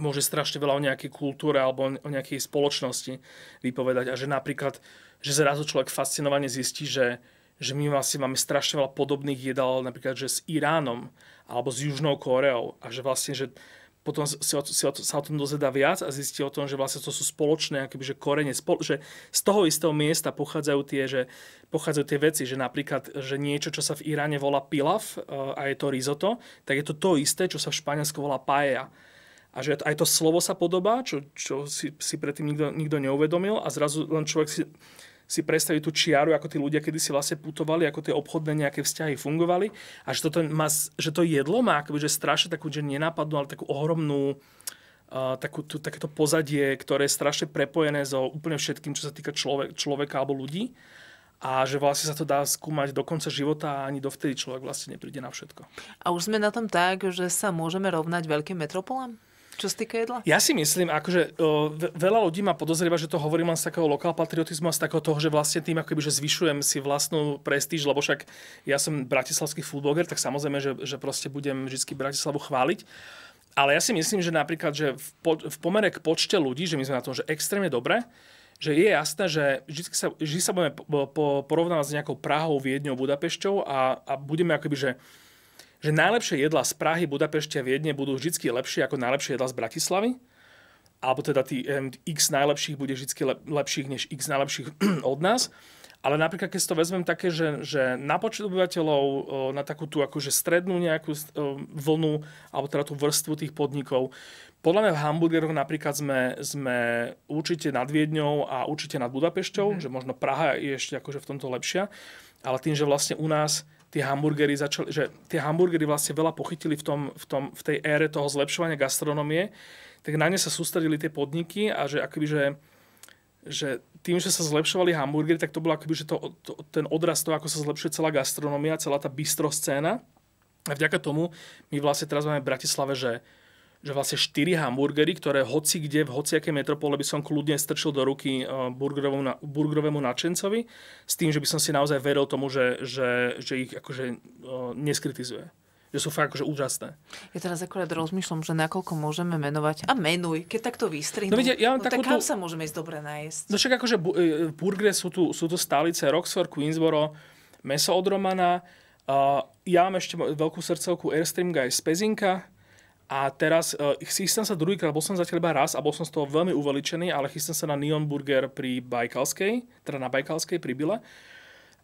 môže strašne veľa o nejakej kultúre alebo o nejakej spoločnosti vypovedať. A že napríklad, že zrazu človek fascinovane zistí, že, že my vlastne máme strašne veľa podobných jedál, napríklad, že s Iránom alebo s Južnou Koreou. A že vlastne, že potom si, o, si o, sa o tom dozvedá viac a zistí o tom, že vlastne to sú spoločné akoby, že korene, spol, že z toho istého miesta pochádzajú tie, že, pochádzajú tie veci, že napríklad, že niečo, čo sa v Iráne volá pilav uh, a je to risotto, tak je to to isté, čo sa v Španielsku volá paella. A že aj to slovo sa podobá, čo, čo si, si predtým nikto, nikto neuvedomil a zrazu len človek si, si predstaví tú čiaru, ako tí ľudia kedy si vlastne putovali, ako tie obchodné nejaké vzťahy fungovali a že, toto má, že to jedlo má akoby, že strašne takú, že nenápadnú, ale takú ohromnú uh, takú, tú, takéto pozadie, ktoré je strašne prepojené so úplne všetkým, čo sa týka človek, človeka alebo ľudí a že vlastne sa to dá skúmať do konca života a ani dovtedy človek vlastne nepríde na všetko. A už sme na tom tak, že sa môžeme rovnať veľkým metropolám? Čo sa týka jedla? Ja si myslím, akože o, veľa ľudí ma podozrieva, že to hovorím len z takého lokál patriotizmu a z takého toho, že vlastne tým akoby, že zvyšujem si vlastnú prestíž, lebo však ja som bratislavský foodbloger, tak samozrejme, že, že proste budem vždy Bratislavu chváliť. Ale ja si myslím, že napríklad, že v, po, v pomere k počte ľudí, že my sme na tom že extrémne dobre, že je jasné, že vždy sa, vždy sa budeme po, po, porovnávať s nejakou Prahou, Viedňou, Budapešťou a, a budeme akoby, že že najlepšie jedlá z Prahy, Budapešte a Viedne budú vždy lepšie ako najlepšie jedlá z Bratislavy. Alebo teda um, x najlepších bude vždy lep, lepších než x najlepších od nás. Ale napríklad, keď si to vezmem také, že, že na počet obyvateľov, na takú tú akože strednú nejakú vlnu, alebo teda tú vrstvu tých podnikov, podľa mňa v hamburgeroch napríklad sme, sme určite nad Viedňou a určite nad Budapešťou, mm-hmm. že možno Praha je ešte akože v tomto lepšia, ale tým, že vlastne u nás tie hamburgery začali, že tie hamburgery vlastne veľa pochytili v, tom, v, tom, v tej ére toho zlepšovania gastronomie, tak na ne sa sústredili tie podniky a že akoby, že, že tým, že sa zlepšovali hamburgery, tak to bolo akoby, že to, to, ten odraz toho, ako sa zlepšuje celá gastronomia, celá tá bistro scéna. A vďaka tomu my vlastne teraz máme v Bratislave, že že vlastne 4 hamburgery, ktoré hoci kde, v hociakej metropole by som kľudne strčil do ruky eh, burgerovému, burgerovému nadšencovi, s tým, že by som si naozaj veril tomu, že, že, že ich akože uh, neskritizuje že sú fakt akože úžasné. Ja teraz akorát rozmýšľam, že nakoľko môžeme menovať. A menuj, keď takto vystrihnu. No, viete, ja no, tak kam sa môžeme ísť dobre nájsť? No však akože eh, burgery sú tu, sú tu stálice Roxford, Queensboro, meso od Romana. Uh, ja mám ešte veľkú srdcovku Airstream Guy z Pezinka, a teraz uh, chystám sa druhýkrát, bol som zatiaľ iba raz a bol som z toho veľmi uveličený, ale chystám sa na Neon Burger pri Bajkalskej, teda na Bajkalskej pri Bile.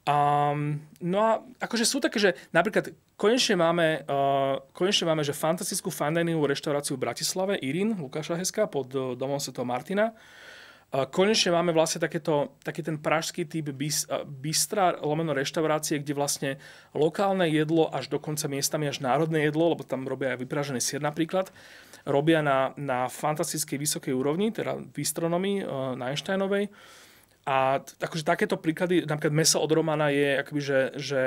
Um, no a akože sú také, že napríklad konečne máme, uh, konečne máme že fantastickú fine reštauráciu v Bratislave, Irin, Lukáša Heska pod uh, domom Sv. Martina. Konečne máme vlastne takéto, taký ten pražský typ bystra, lomeno reštaurácie, kde vlastne lokálne jedlo až dokonca miestami až národné jedlo, lebo tam robia aj vypražený sier napríklad, robia na, na fantastickej vysokej úrovni, teda v bistronomii e, na Einsteinovej. A akože takéto príklady, napríklad meso od Romana je akoby, že, že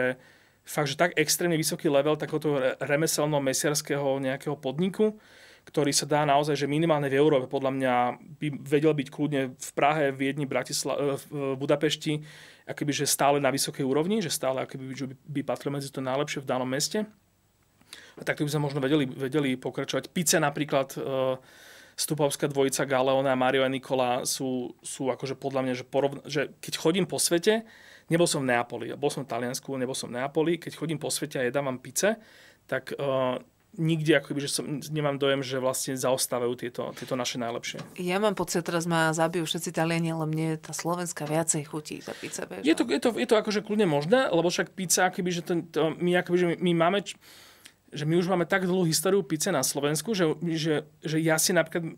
fakt, že tak extrémne vysoký level takéhoto remeselno-mesiarského nejakého podniku, ktorý sa dá naozaj, že minimálne v Európe, podľa mňa by vedel byť kľudne v Prahe, v Viedni, Bratisla- e, v Budapešti, akoby, že stále na vysokej úrovni, že stále akoby, že by, patril medzi to najlepšie v danom meste. A takto by sme možno vedeli, vedeli pokračovať. Pice napríklad, e, Stupovská dvojica Galeona a Mario a Nikola sú, sú akože podľa mňa, že, porovna- že keď chodím po svete, nebol som v Neapoli, bol som v Taliansku, nebol som v Neapoli, keď chodím po svete a jedávam pice, tak uh, nikde akoby, že som, nemám dojem, že vlastne zaostávajú tieto, tieto naše najlepšie. Ja mám pocit, teraz ma zabijú všetci Taliani, ale mne tá slovenská viacej chutí, tá pizza. Je to, je, to, je to akože kľudne možné, lebo však pizza, akoby, že to, to, my, akoby, že my, my máme že my už máme tak dlhú históriu pice na Slovensku, že, že, že ja si napríklad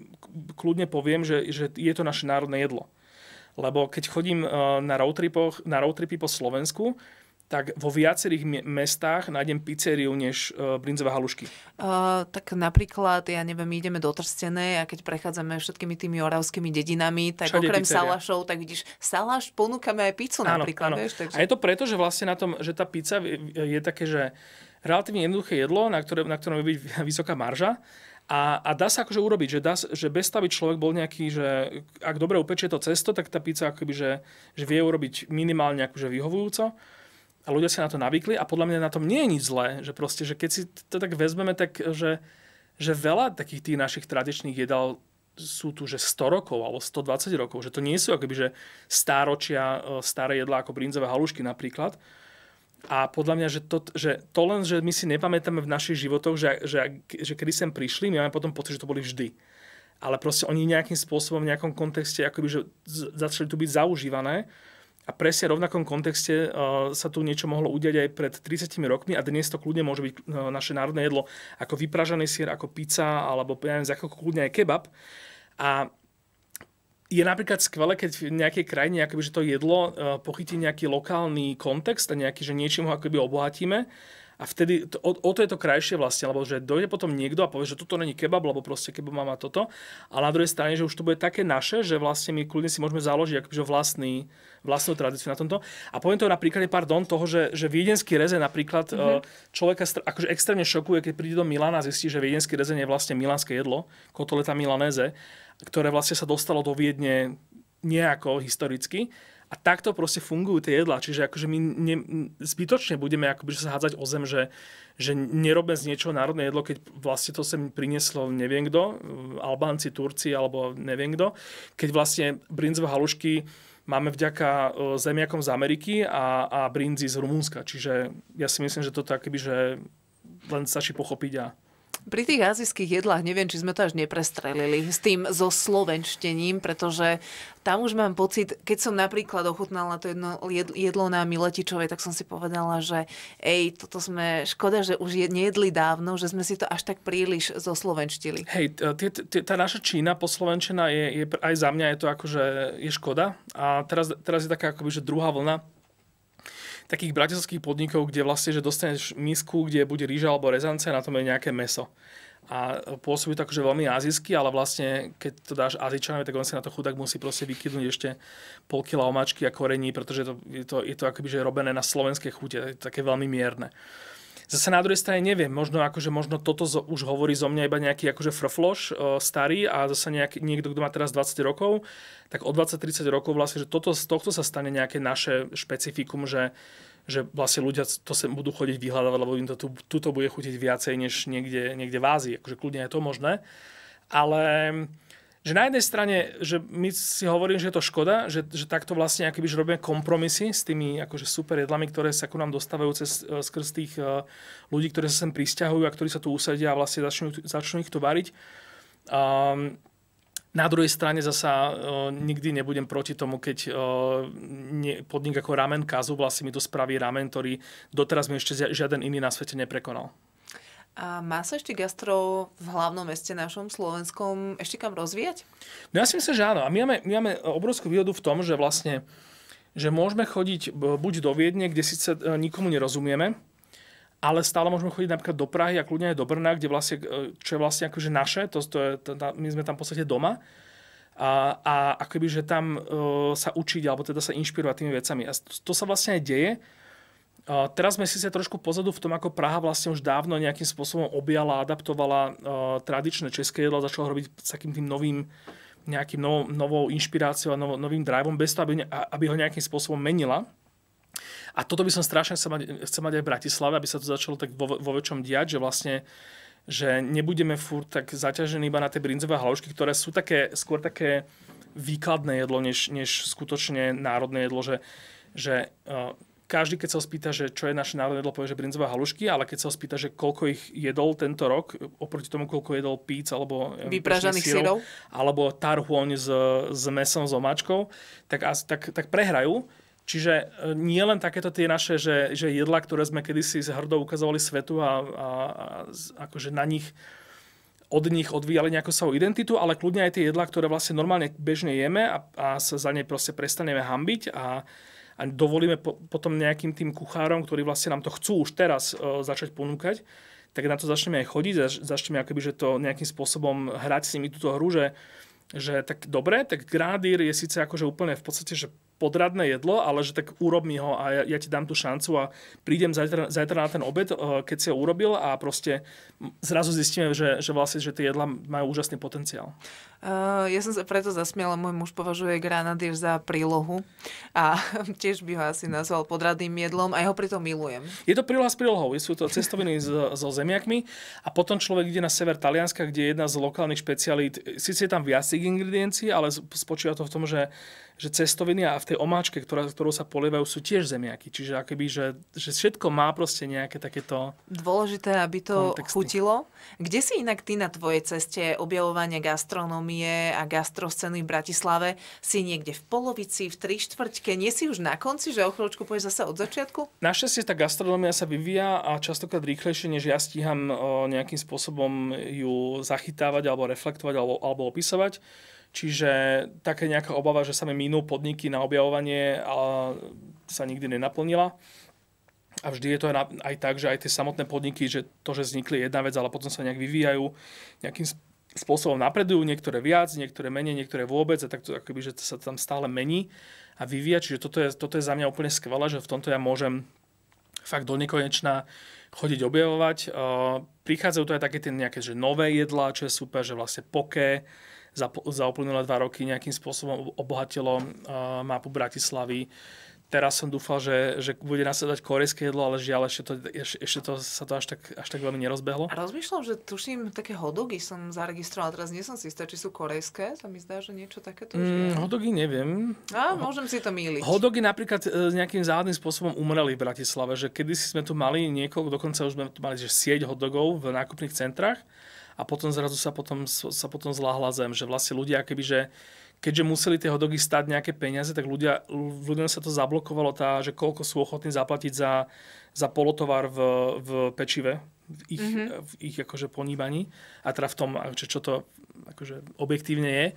kľudne poviem, že, že je to naše národné jedlo. Lebo keď chodím eh, na roadtripy na roadtripy po Slovensku, tak vo viacerých mestách nájdem pizzeriu než uh, brinzové halušky. Uh, tak napríklad, ja neviem, ideme do Trstenej a keď prechádzame všetkými tými oravskými dedinami, tak Všade okrem pizzeria. salašov, tak vidíš, salaš ponúkame aj pizzu áno, napríklad. Áno. Vieš, takže... A je to preto, že vlastne na tom, že tá pizza je, je také, že relatívne jednoduché jedlo, na, ktoré, na ktorom je byť vysoká marža, a, a dá sa akože urobiť, že, dá, že bez toho, človek bol nejaký, že ak dobre upečie to cesto, tak tá pizza akoby, že, že vie urobiť minimálne akože vyhovujúco a ľudia sa na to navykli a podľa mňa na tom nie je nič zlé, že proste, že keď si to tak vezmeme, tak že, že veľa takých tých našich tradičných jedál sú tu že 100 rokov alebo 120 rokov, že to nie sú akoby, že stáročia, e, staré jedlá ako brinzové halušky napríklad. A podľa mňa, že to, že to len, že my si nepamätáme v našich životoch, že, že, že kedy sem prišli, my máme potom pocit, že to boli vždy. Ale proste oni nejakým spôsobom, v nejakom kontexte akoby, že začali tu byť zaužívané a presne v rovnakom kontexte uh, sa tu niečo mohlo udiať aj pred 30 rokmi a dnes to kľudne môže byť uh, naše národné jedlo ako vypražaný sír, ako pizza alebo ja neviem, ako kľudne aj kebab. A je napríklad skvelé, keď v nejakej krajine akoby, že to jedlo uh, pochytí nejaký lokálny kontext a nejaký, že niečím ho akoby obohatíme a vtedy, to, o, o to je to krajšie vlastne, lebo že dojde potom niekto a povie, že toto není kebab, lebo proste kebab má toto. A na druhej strane, že už to bude také naše, že vlastne my kľudne si môžeme založiť akože vlastný, vlastnú tradíciu na tomto. A poviem to napríklad, pardon, toho, že, že viedenský rezen napríklad mm-hmm. človeka akože extrémne šokuje, keď príde do Milana a zistí, že viedenský rezen je vlastne milánske jedlo, kotoleta milanéze, ktoré vlastne sa dostalo do Viedne nejako historicky a takto proste fungujú tie jedlá. Čiže akože my ne, zbytočne budeme akoby sa hádzať o zem, že, že nerobme z niečoho národné jedlo, keď vlastne to sem prinieslo neviem kto, Albánci, Turci alebo neviem kto. Keď vlastne brinzové halušky máme vďaka e, zemiakom z Ameriky a, a brinzi z Rumunska. Čiže ja si myslím, že toto akoby, že len stačí pochopiť a pri tých azijských jedlách neviem, či sme to až neprestrelili s tým so slovenštením, pretože tam už mám pocit, keď som napríklad ochutnala to jedno jedlo na Miletičovej, tak som si povedala, že ej, toto sme, škoda, že už nejedli dávno, že sme si to až tak príliš zoslovenštili. Hej, tá naša Čína poslovenčená je, je, aj za mňa je to akože je škoda. A teraz, teraz je taká akoby, že druhá vlna takých bratislavských podnikov, kde vlastne, že dostaneš misku, kde bude rýža alebo rezance a na tom je nejaké meso. A pôsobí to akože veľmi azijsky, ale vlastne keď to dáš Azičanovi, tak on si na to chudák musí proste vykydnúť ešte pol kila omačky a korení, pretože to, je, to, je to akoby, že robené na slovenské chute, také veľmi mierne. Zase na druhej strane neviem, možno, akože, možno toto zo, už hovorí zo mňa iba nejaký akože frfloš uh, starý a zase nejak, niekto, kto má teraz 20 rokov, tak o 20-30 rokov vlastne, že toto, z tohto sa stane nejaké naše špecifikum, že, že vlastne ľudia to sa budú chodiť vyhľadávať, lebo im to tu, tuto bude chutiť viacej než niekde, niekde v Ázii. Akože kľudne je to možné. Ale že na jednej strane, že my si hovorím, že je to škoda, že, že takto vlastne akoby, že robíme kompromisy s tými akože super jedlami, ktoré sa ku nám dostávajú cez, e, skrz tých uh, ľudí, ktorí sa sem pristahujú a ktorí sa tu usadia a vlastne začnú, začnú ich tu variť. Um, na druhej strane zasa uh, nikdy nebudem proti tomu, keď uh, nie, podnik ako Ramen Kazu vlastne mi to spraví ramen, ktorý doteraz mi ešte žiaden iný na svete neprekonal. A má sa ešte gastro v hlavnom meste našom slovenskom ešte kam rozvíjať? No ja si myslím, že áno. A my máme, my máme obrovskú výhodu v tom, že vlastne že môžeme chodiť buď do Viedne, kde síce e, nikomu nerozumieme, ale stále môžeme chodiť napríklad do Prahy a kľudne aj do Brna, kde vlastne, e, čo je vlastne akože naše, to, to je, to, my sme tam v podstate doma. A, a akoby, že tam uh, sa učiť, alebo teda sa inšpirovať tými vecami. A to, to sa vlastne aj deje. Teraz sme si sa trošku pozadu v tom, ako Praha vlastne už dávno nejakým spôsobom objala, adaptovala uh, tradičné české jedlo, začala robiť s takým tým novým nejakým novou, novou inšpiráciou a novou, novým driveom, bez toho, aby, aby ho nejakým spôsobom menila. A toto by som strašne chcel mať, chcel mať aj v Bratislave, aby sa to začalo tak vo, vo väčšom diať, že vlastne že nebudeme furt tak zaťažení iba na tie brinzové halušky, ktoré sú také, skôr také výkladné jedlo, než, než skutočne národné jedlo, že, že uh, každý, keď sa ho spýta, že čo je naše národné jedlo, povie, že brinzové halušky, ale keď sa ho spýta, že koľko ich jedol tento rok, oproti tomu, koľko jedol píc alebo vypražaných syrov, alebo tarhuoň s, s mesom, s omáčkou, tak, tak, tak prehrajú. Čiže e, nie len takéto tie naše, že, že jedla, ktoré sme kedysi s hrdou ukazovali svetu a, a, a akože na nich od nich odvíjali nejakú svoju identitu, ale kľudne aj tie jedlá, ktoré vlastne normálne bežne jeme a, a sa za ne proste prestaneme hambiť a, a dovolíme po, potom nejakým tým kuchárom, ktorí vlastne nám to chcú už teraz uh, začať ponúkať, tak na to začneme aj chodiť, zač- začneme akoby, že to nejakým spôsobom hrať s nimi túto hru, že, že tak dobre, tak granadír je síce akože úplne v podstate, že podradné jedlo, ale že tak urob mi ho a ja, ja ti dám tú šancu a prídem zajtra, zajtra na ten obed, eh, keď si ho urobil a proste zrazu zistíme, že, že vlastne, že tie jedla majú úžasný potenciál. Uh, ja som sa preto zasmiala, môj muž považuje granadier za prílohu a tiež by ho asi nazval podradným jedlom a ja ho pritom milujem. Je to príloha s prílohou, sú to cestoviny so, so zemiakmi a potom človek ide na sever Talianska, kde je jedna z lokálnych špecialít, síce je tam viac ingrediencií, ale spočíva to v tom, že že cestoviny a v tej omáčke, ktorá, ktorou sa polievajú, sú tiež zemiaky. Čiže akoby, že, že všetko má proste nejaké takéto... Dôležité, aby to kontexty. chutilo. Kde si inak ty na tvojej ceste objavovania gastronómie a gastroscény v Bratislave? Si niekde v polovici, v tri štvrťke? Nie si už na konci, že o chvíľočku pôjdeš zase od začiatku? Našťastie tá gastronómia sa vyvíja a častokrát rýchlejšie, než ja stíham nejakým spôsobom ju zachytávať alebo reflektovať alebo, alebo opisovať. Čiže také nejaká obava, že sa mi minú podniky na objavovanie a sa nikdy nenaplnila. A vždy je to aj tak, že aj tie samotné podniky, že to, že vznikli jedna vec, ale potom sa nejak vyvíjajú, nejakým spôsobom napredujú, niektoré viac, niektoré menej, niektoré vôbec a takto akoby, že sa tam stále mení a vyvíja. Čiže toto je, toto je za mňa úplne skvelé, že v tomto ja môžem fakt do nekonečna chodiť objavovať. Prichádzajú to aj také tie nejaké že nové jedlá, čo je super, že vlastne poké, za, za uplynulé dva roky nejakým spôsobom obohatilo mapu Bratislavy. Teraz som dúfal, že, že bude nasledovať korejské jedlo, ale žiaľ, ešte to, ešte to sa to až tak, až tak veľmi nerozbehlo. A rozmýšľam, že tuším, také hodogy som zaregistroval, teraz nie som si istá, či sú korejské, sa mi zdá, že niečo takéto mm, Hodogy neviem. A, môžem si to míliť. Hodogy napríklad e, nejakým záhadným spôsobom umreli v Bratislave, že kedysi sme tu mali niekoľko, dokonca už sme tu mali že sieť hodogov v nákupných centrách a potom zrazu sa potom, sa potom zláhla zem, že vlastne ľudia keby, že keďže museli tie hodogy stať nejaké peniaze, tak ľudia, ľuďom sa to zablokovalo, tá, že koľko sú ochotní zaplatiť za, za polotovar v, v pečive, v ich, mm-hmm. v ich akože ponímaní a teda v tom, čo, čo to akože objektívne je.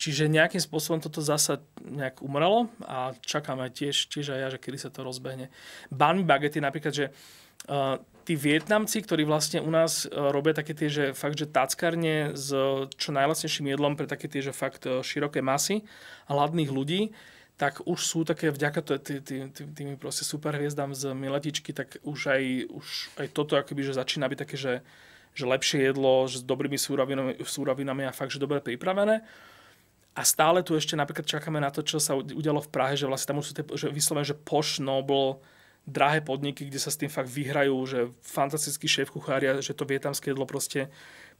Čiže nejakým spôsobom toto zasa nejak umrelo a čakáme tiež, tiež aj ja, že kedy sa to rozbehne. Banmi bagety napríklad, že uh, tí Vietnamci, ktorí vlastne u nás uh, robia také tie, že fakt, že tackarne s čo najlacnejším jedlom pre také tie, že fakt uh, široké masy hladných ľudí, tak už sú také, vďaka tý, tý, tý, tými proste super hviezdám z miletičky, tak už aj, už aj toto akoby, že začína byť také, že, že lepšie jedlo, že s dobrými súrovinami, súrovinami a fakt, že dobre pripravené. A stále tu ešte napríklad čakáme na to, čo sa udialo v Prahe, že vlastne tam už sú tie, že vyslovene, že Poš Noble, drahé podniky, kde sa s tým fakt vyhrajú, že fantastickí šéf kuchária, že to vietnamské jedlo proste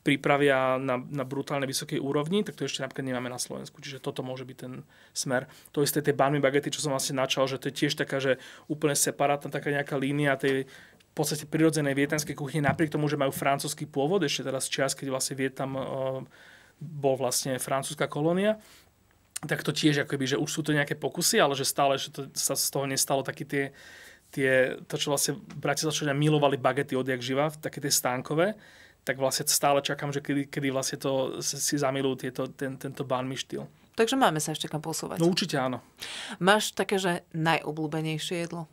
pripravia na, na brutálne vysokej úrovni, tak to ešte napríklad nemáme na Slovensku. Čiže toto môže byť ten smer. To isté tie banmy bagety, čo som vlastne načal, že to je tiež taká, že úplne separátna taká nejaká línia tej v podstate prirodzenej vietnamskej kuchyne, napriek tomu, že majú francúzsky pôvod, ešte teraz čas, keď vlastne Vietnam uh, bol vlastne francúzska kolónia, tak to tiež akoby, že už sú to nejaké pokusy, ale že stále že to, sa z toho nestalo taký tie tie, to, čo vlastne Bratislavčania milovali bagety odjak živa, také tie stánkové, tak vlastne stále čakám, že kedy, kedy vlastne to si zamilujú tieto, ten, tento bánmy štýl. Takže máme sa ešte kam posúvať. No určite áno. Máš také, že najobľúbenejšie jedlo?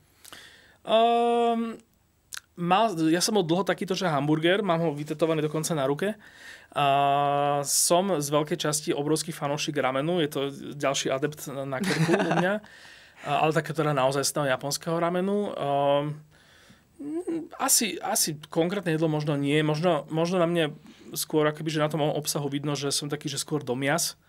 Um, mal, ja som bol dlho takýto, že hamburger, mám ho vytetovaný dokonca na ruke. A som z veľkej časti obrovský fanúšik ramenu, je to ďalší adept na krku u mňa. ale také teda naozaj z toho japonského ramenu. Um, asi, asi konkrétne jedlo možno nie. Možno, možno na mne skôr, akoby, že na tom obsahu vidno, že som taký, že skôr domias.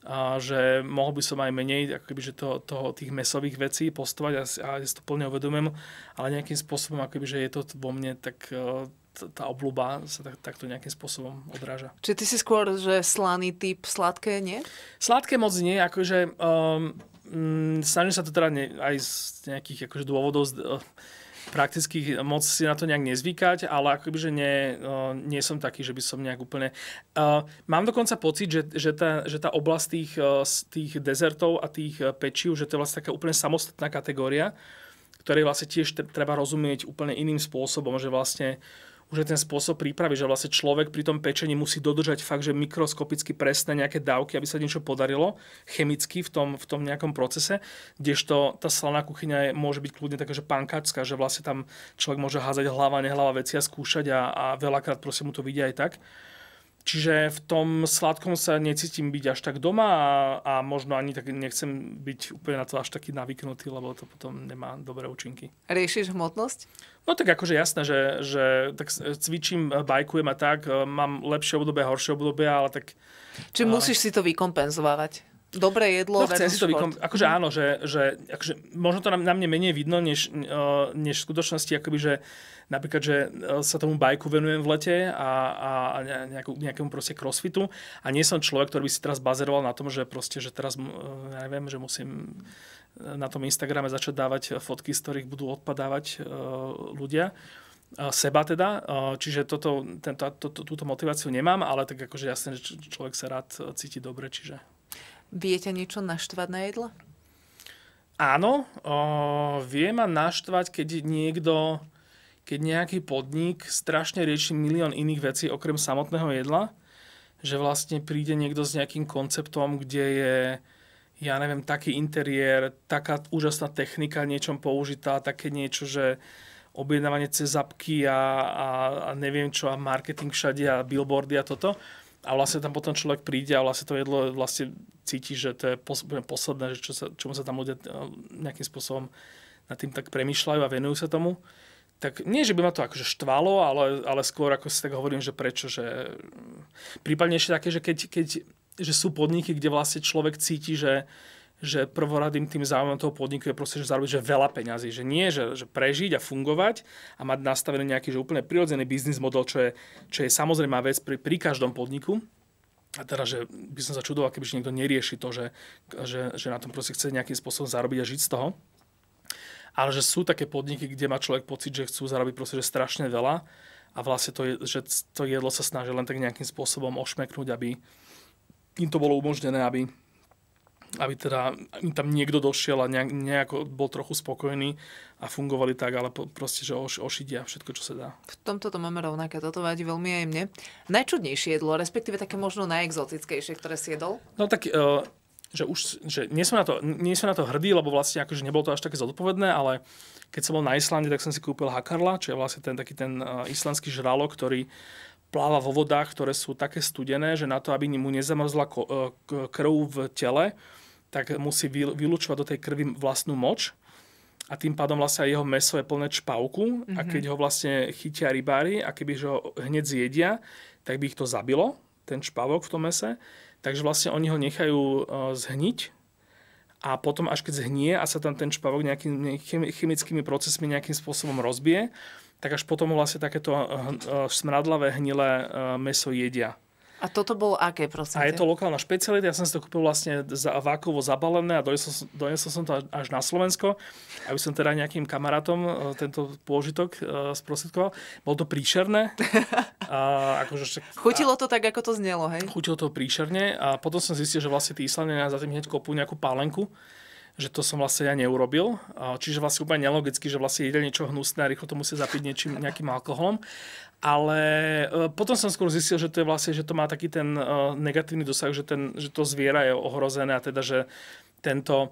A že mohol by som aj menej akoby, že to, toho, tých mesových vecí postovať a, a ja si to plne uvedomujem, ale nejakým spôsobom, akoby, že je to vo mne, tak e, tá obľúba sa tak, takto nejakým spôsobom odráža. Čiže ty si skôr, že slaný typ, sladké, nie? Sladké moc nie, akože um, Mm, snažím sa to teda ne, aj z nejakých akože dôvodov z, uh, praktických moc si na to nejak nezvykať, ale akoby, že nie, uh, nie som taký, že by som nejak úplne... Uh, mám dokonca pocit, že, že, tá, že tá oblasť tých, tých dezertov a tých pečiv, že to je vlastne taká úplne samostatná kategória, ktorej vlastne tiež treba rozumieť úplne iným spôsobom, že vlastne uh, už je ten spôsob prípravy, že vlastne človek pri tom pečení musí dodržať fakt, že mikroskopicky presné nejaké dávky, aby sa niečo podarilo chemicky v tom, v tom nejakom procese, kdežto tá slaná kuchyňa je, môže byť kľudne taká, že pankáčska, že vlastne tam človek môže házať hlava, nehlava veci a skúšať a, a veľakrát proste mu to vidia aj tak. Čiže v tom sladkom sa necítim byť až tak doma a, a možno ani tak nechcem byť úplne na to až taký navyknutý, lebo to potom nemá dobré účinky. Riešiš hmotnosť? No tak akože jasné, že, že tak cvičím, bajkujem a tak, mám lepšie obdobie, horšie obdobie, ale tak... Či musíš si to vykompenzovať? Dobré jedlo, no, chcem si to vykom... Akože áno, že, že akože, možno to na, na mne menej vidno, než, než v skutočnosti, akoby, že napríklad, že e, sa tomu bajku venujem v lete a, a nejakú, nejakému proste crossfitu. A nie som človek, ktorý by si teraz bazeroval na tom, že proste, že teraz, e, ja neviem, že musím na tom Instagrame začať dávať fotky, z ktorých budú odpadávať ľudia. Seba teda, čiže toto, tento, to, túto motiváciu nemám, ale tak akože jasne, že človek sa rád cíti dobre, čiže... Viete niečo naštvať na jedlo? Áno, o, vie ma naštvať, keď niekto keď nejaký podnik strašne rieši milión iných vecí okrem samotného jedla, že vlastne príde niekto s nejakým konceptom, kde je ja neviem, taký interiér, taká úžasná technika niečom použitá, také niečo, že objednávanie cez zapky a, a, a neviem čo a marketing všade a billboardy a toto. A vlastne tam potom človek príde a vlastne to jedlo vlastne cíti, že to je posledné, že čo sa, čomu sa tam ľudia eh, nejakým spôsobom nad tým tak premýšľajú a venujú sa tomu. Tak nie, že by ma to akože štvalo, ale, ale skôr ako si tak hovorím, že prečo, že prípadne ešte také, že keď, keď že sú podniky, kde vlastne človek cíti, že, že prvoradým tým záujmom toho podniku je proste, že zarobiť že veľa peňazí. Že nie, že, že prežiť a fungovať a mať nastavený nejaký že úplne prirodzený biznis model, čo je, čo je samozrejme vec pri, pri každom podniku. A teda, že by som sa čudoval, keby niekto nerieši to, že, že, že na tom proste chce nejakým spôsobom zarobiť a žiť z toho ale že sú také podniky, kde má človek pocit, že chcú zarobiť proste, že strašne veľa a vlastne to, že to jedlo sa snaží len tak nejakým spôsobom ošmeknúť, aby im to bolo umožnené, aby, aby teda im tam niekto došiel a nejak, nejako bol trochu spokojný a fungovali tak, ale po, proste, že oš, ošidia všetko, čo sa dá. V tomto to máme rovnaké, toto vadí veľmi aj mne. Najčudnejšie jedlo, respektíve také možno najexotickejšie, ktoré si jedol? No tak uh, že už že nie, som na to, nie som na to hrdý, lebo vlastne akože nebolo to až také zodpovedné, ale keď som bol na Islande, tak som si kúpil hakarla, čo je vlastne ten taký ten uh, islandský žralok, ktorý pláva vo vodách, ktoré sú také studené, že na to, aby mu nezamrzla uh, krv v tele, tak musí vylúčovať do tej krvi vlastnú moč a tým pádom vlastne aj jeho meso je plné čpavku mm-hmm. a mhm. keď ho vlastne chytia rybári a keby ho hneď zjedia, tak by ich to zabilo, ten čpavok v tom mese Takže vlastne oni ho nechajú uh, zhniť a potom až keď zhnie a sa tam ten špavok nejakými chemickými procesmi nejakým spôsobom rozbije, tak až potom vlastne takéto uh, uh, smradlavé hnilé meso jedia. A toto bolo aké, prosím? A je to lokálna špecialita. Ja som si to kúpil vlastne za, vákovo zabalené a donesol, donesol som to až na Slovensko, aby som teda nejakým kamarátom tento pôžitok sprostredkoval. Bolo to príšerné. A, akože, chutilo to tak, ako to znelo, hej? Chutilo to príšerne a potom som zistil, že vlastne tí Islandenia za tým hneď kopú nejakú pálenku že to som vlastne ja neurobil. Čiže vlastne úplne nelogicky, že vlastne jedel niečo hnusné a rýchlo to musí zapiť niečím, nejakým alkoholom. Ale e, potom som skôr zistil, že to je vlastne, že to má taký ten e, negatívny dosah, že, ten, že to zviera je ohrozené a teda, že tento e,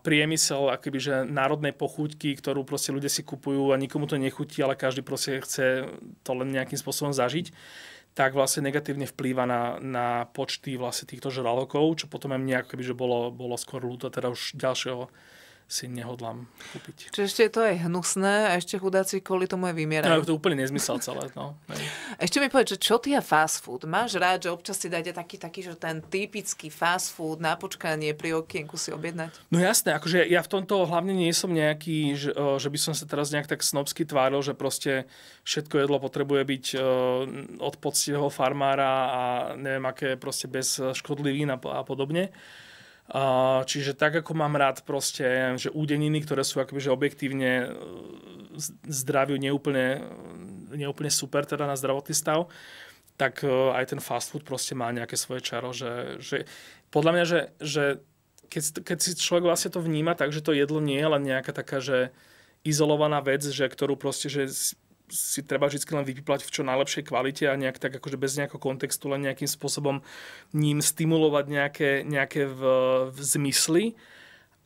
priemysel akoby, že národnej pochúťky, ktorú proste ľudia si kupujú a nikomu to nechutí, ale každý proste chce to len nejakým spôsobom zažiť, tak vlastne negatívne vplýva na, na počty vlastne týchto žralokov, čo potom aj mne akoby, že bolo, bolo skôr ľúto teda už ďalšieho si nehodlám kúpiť. Čiže ešte je to aj hnusné a ešte chudáci kvôli tomu aj vymierajú. No, to úplne nezmysel celé. No. Ešte mi povedz, že čo ty a fast food? Máš rád, že občas si dáte taký, taký, že ten typický fast food na počkanie pri okienku si objednať? No jasné, akože ja v tomto hlavne nie som nejaký, že, že by som sa teraz nejak tak snobsky tváril, že proste všetko jedlo potrebuje byť od poctivého farmára a neviem aké proste bez škodlivín a, a podobne. Čiže tak, ako mám rád proste, že údeniny, ktoré sú akoby, že objektívne e, zdraviu neúplne, neúplne super teda na zdravotný stav, tak e, aj ten fast food proste má nejaké svoje čaro, že, že podľa mňa, že, že keď, keď si človek vlastne to vníma tak, to jedlo nie je len nejaká taká, že izolovaná vec, že ktorú proste, že si treba vždy len vypiplať v čo najlepšej kvalite a nejak tak akože bez nejakého kontextu len nejakým spôsobom ním stimulovať nejaké, nejaké v, v zmysly,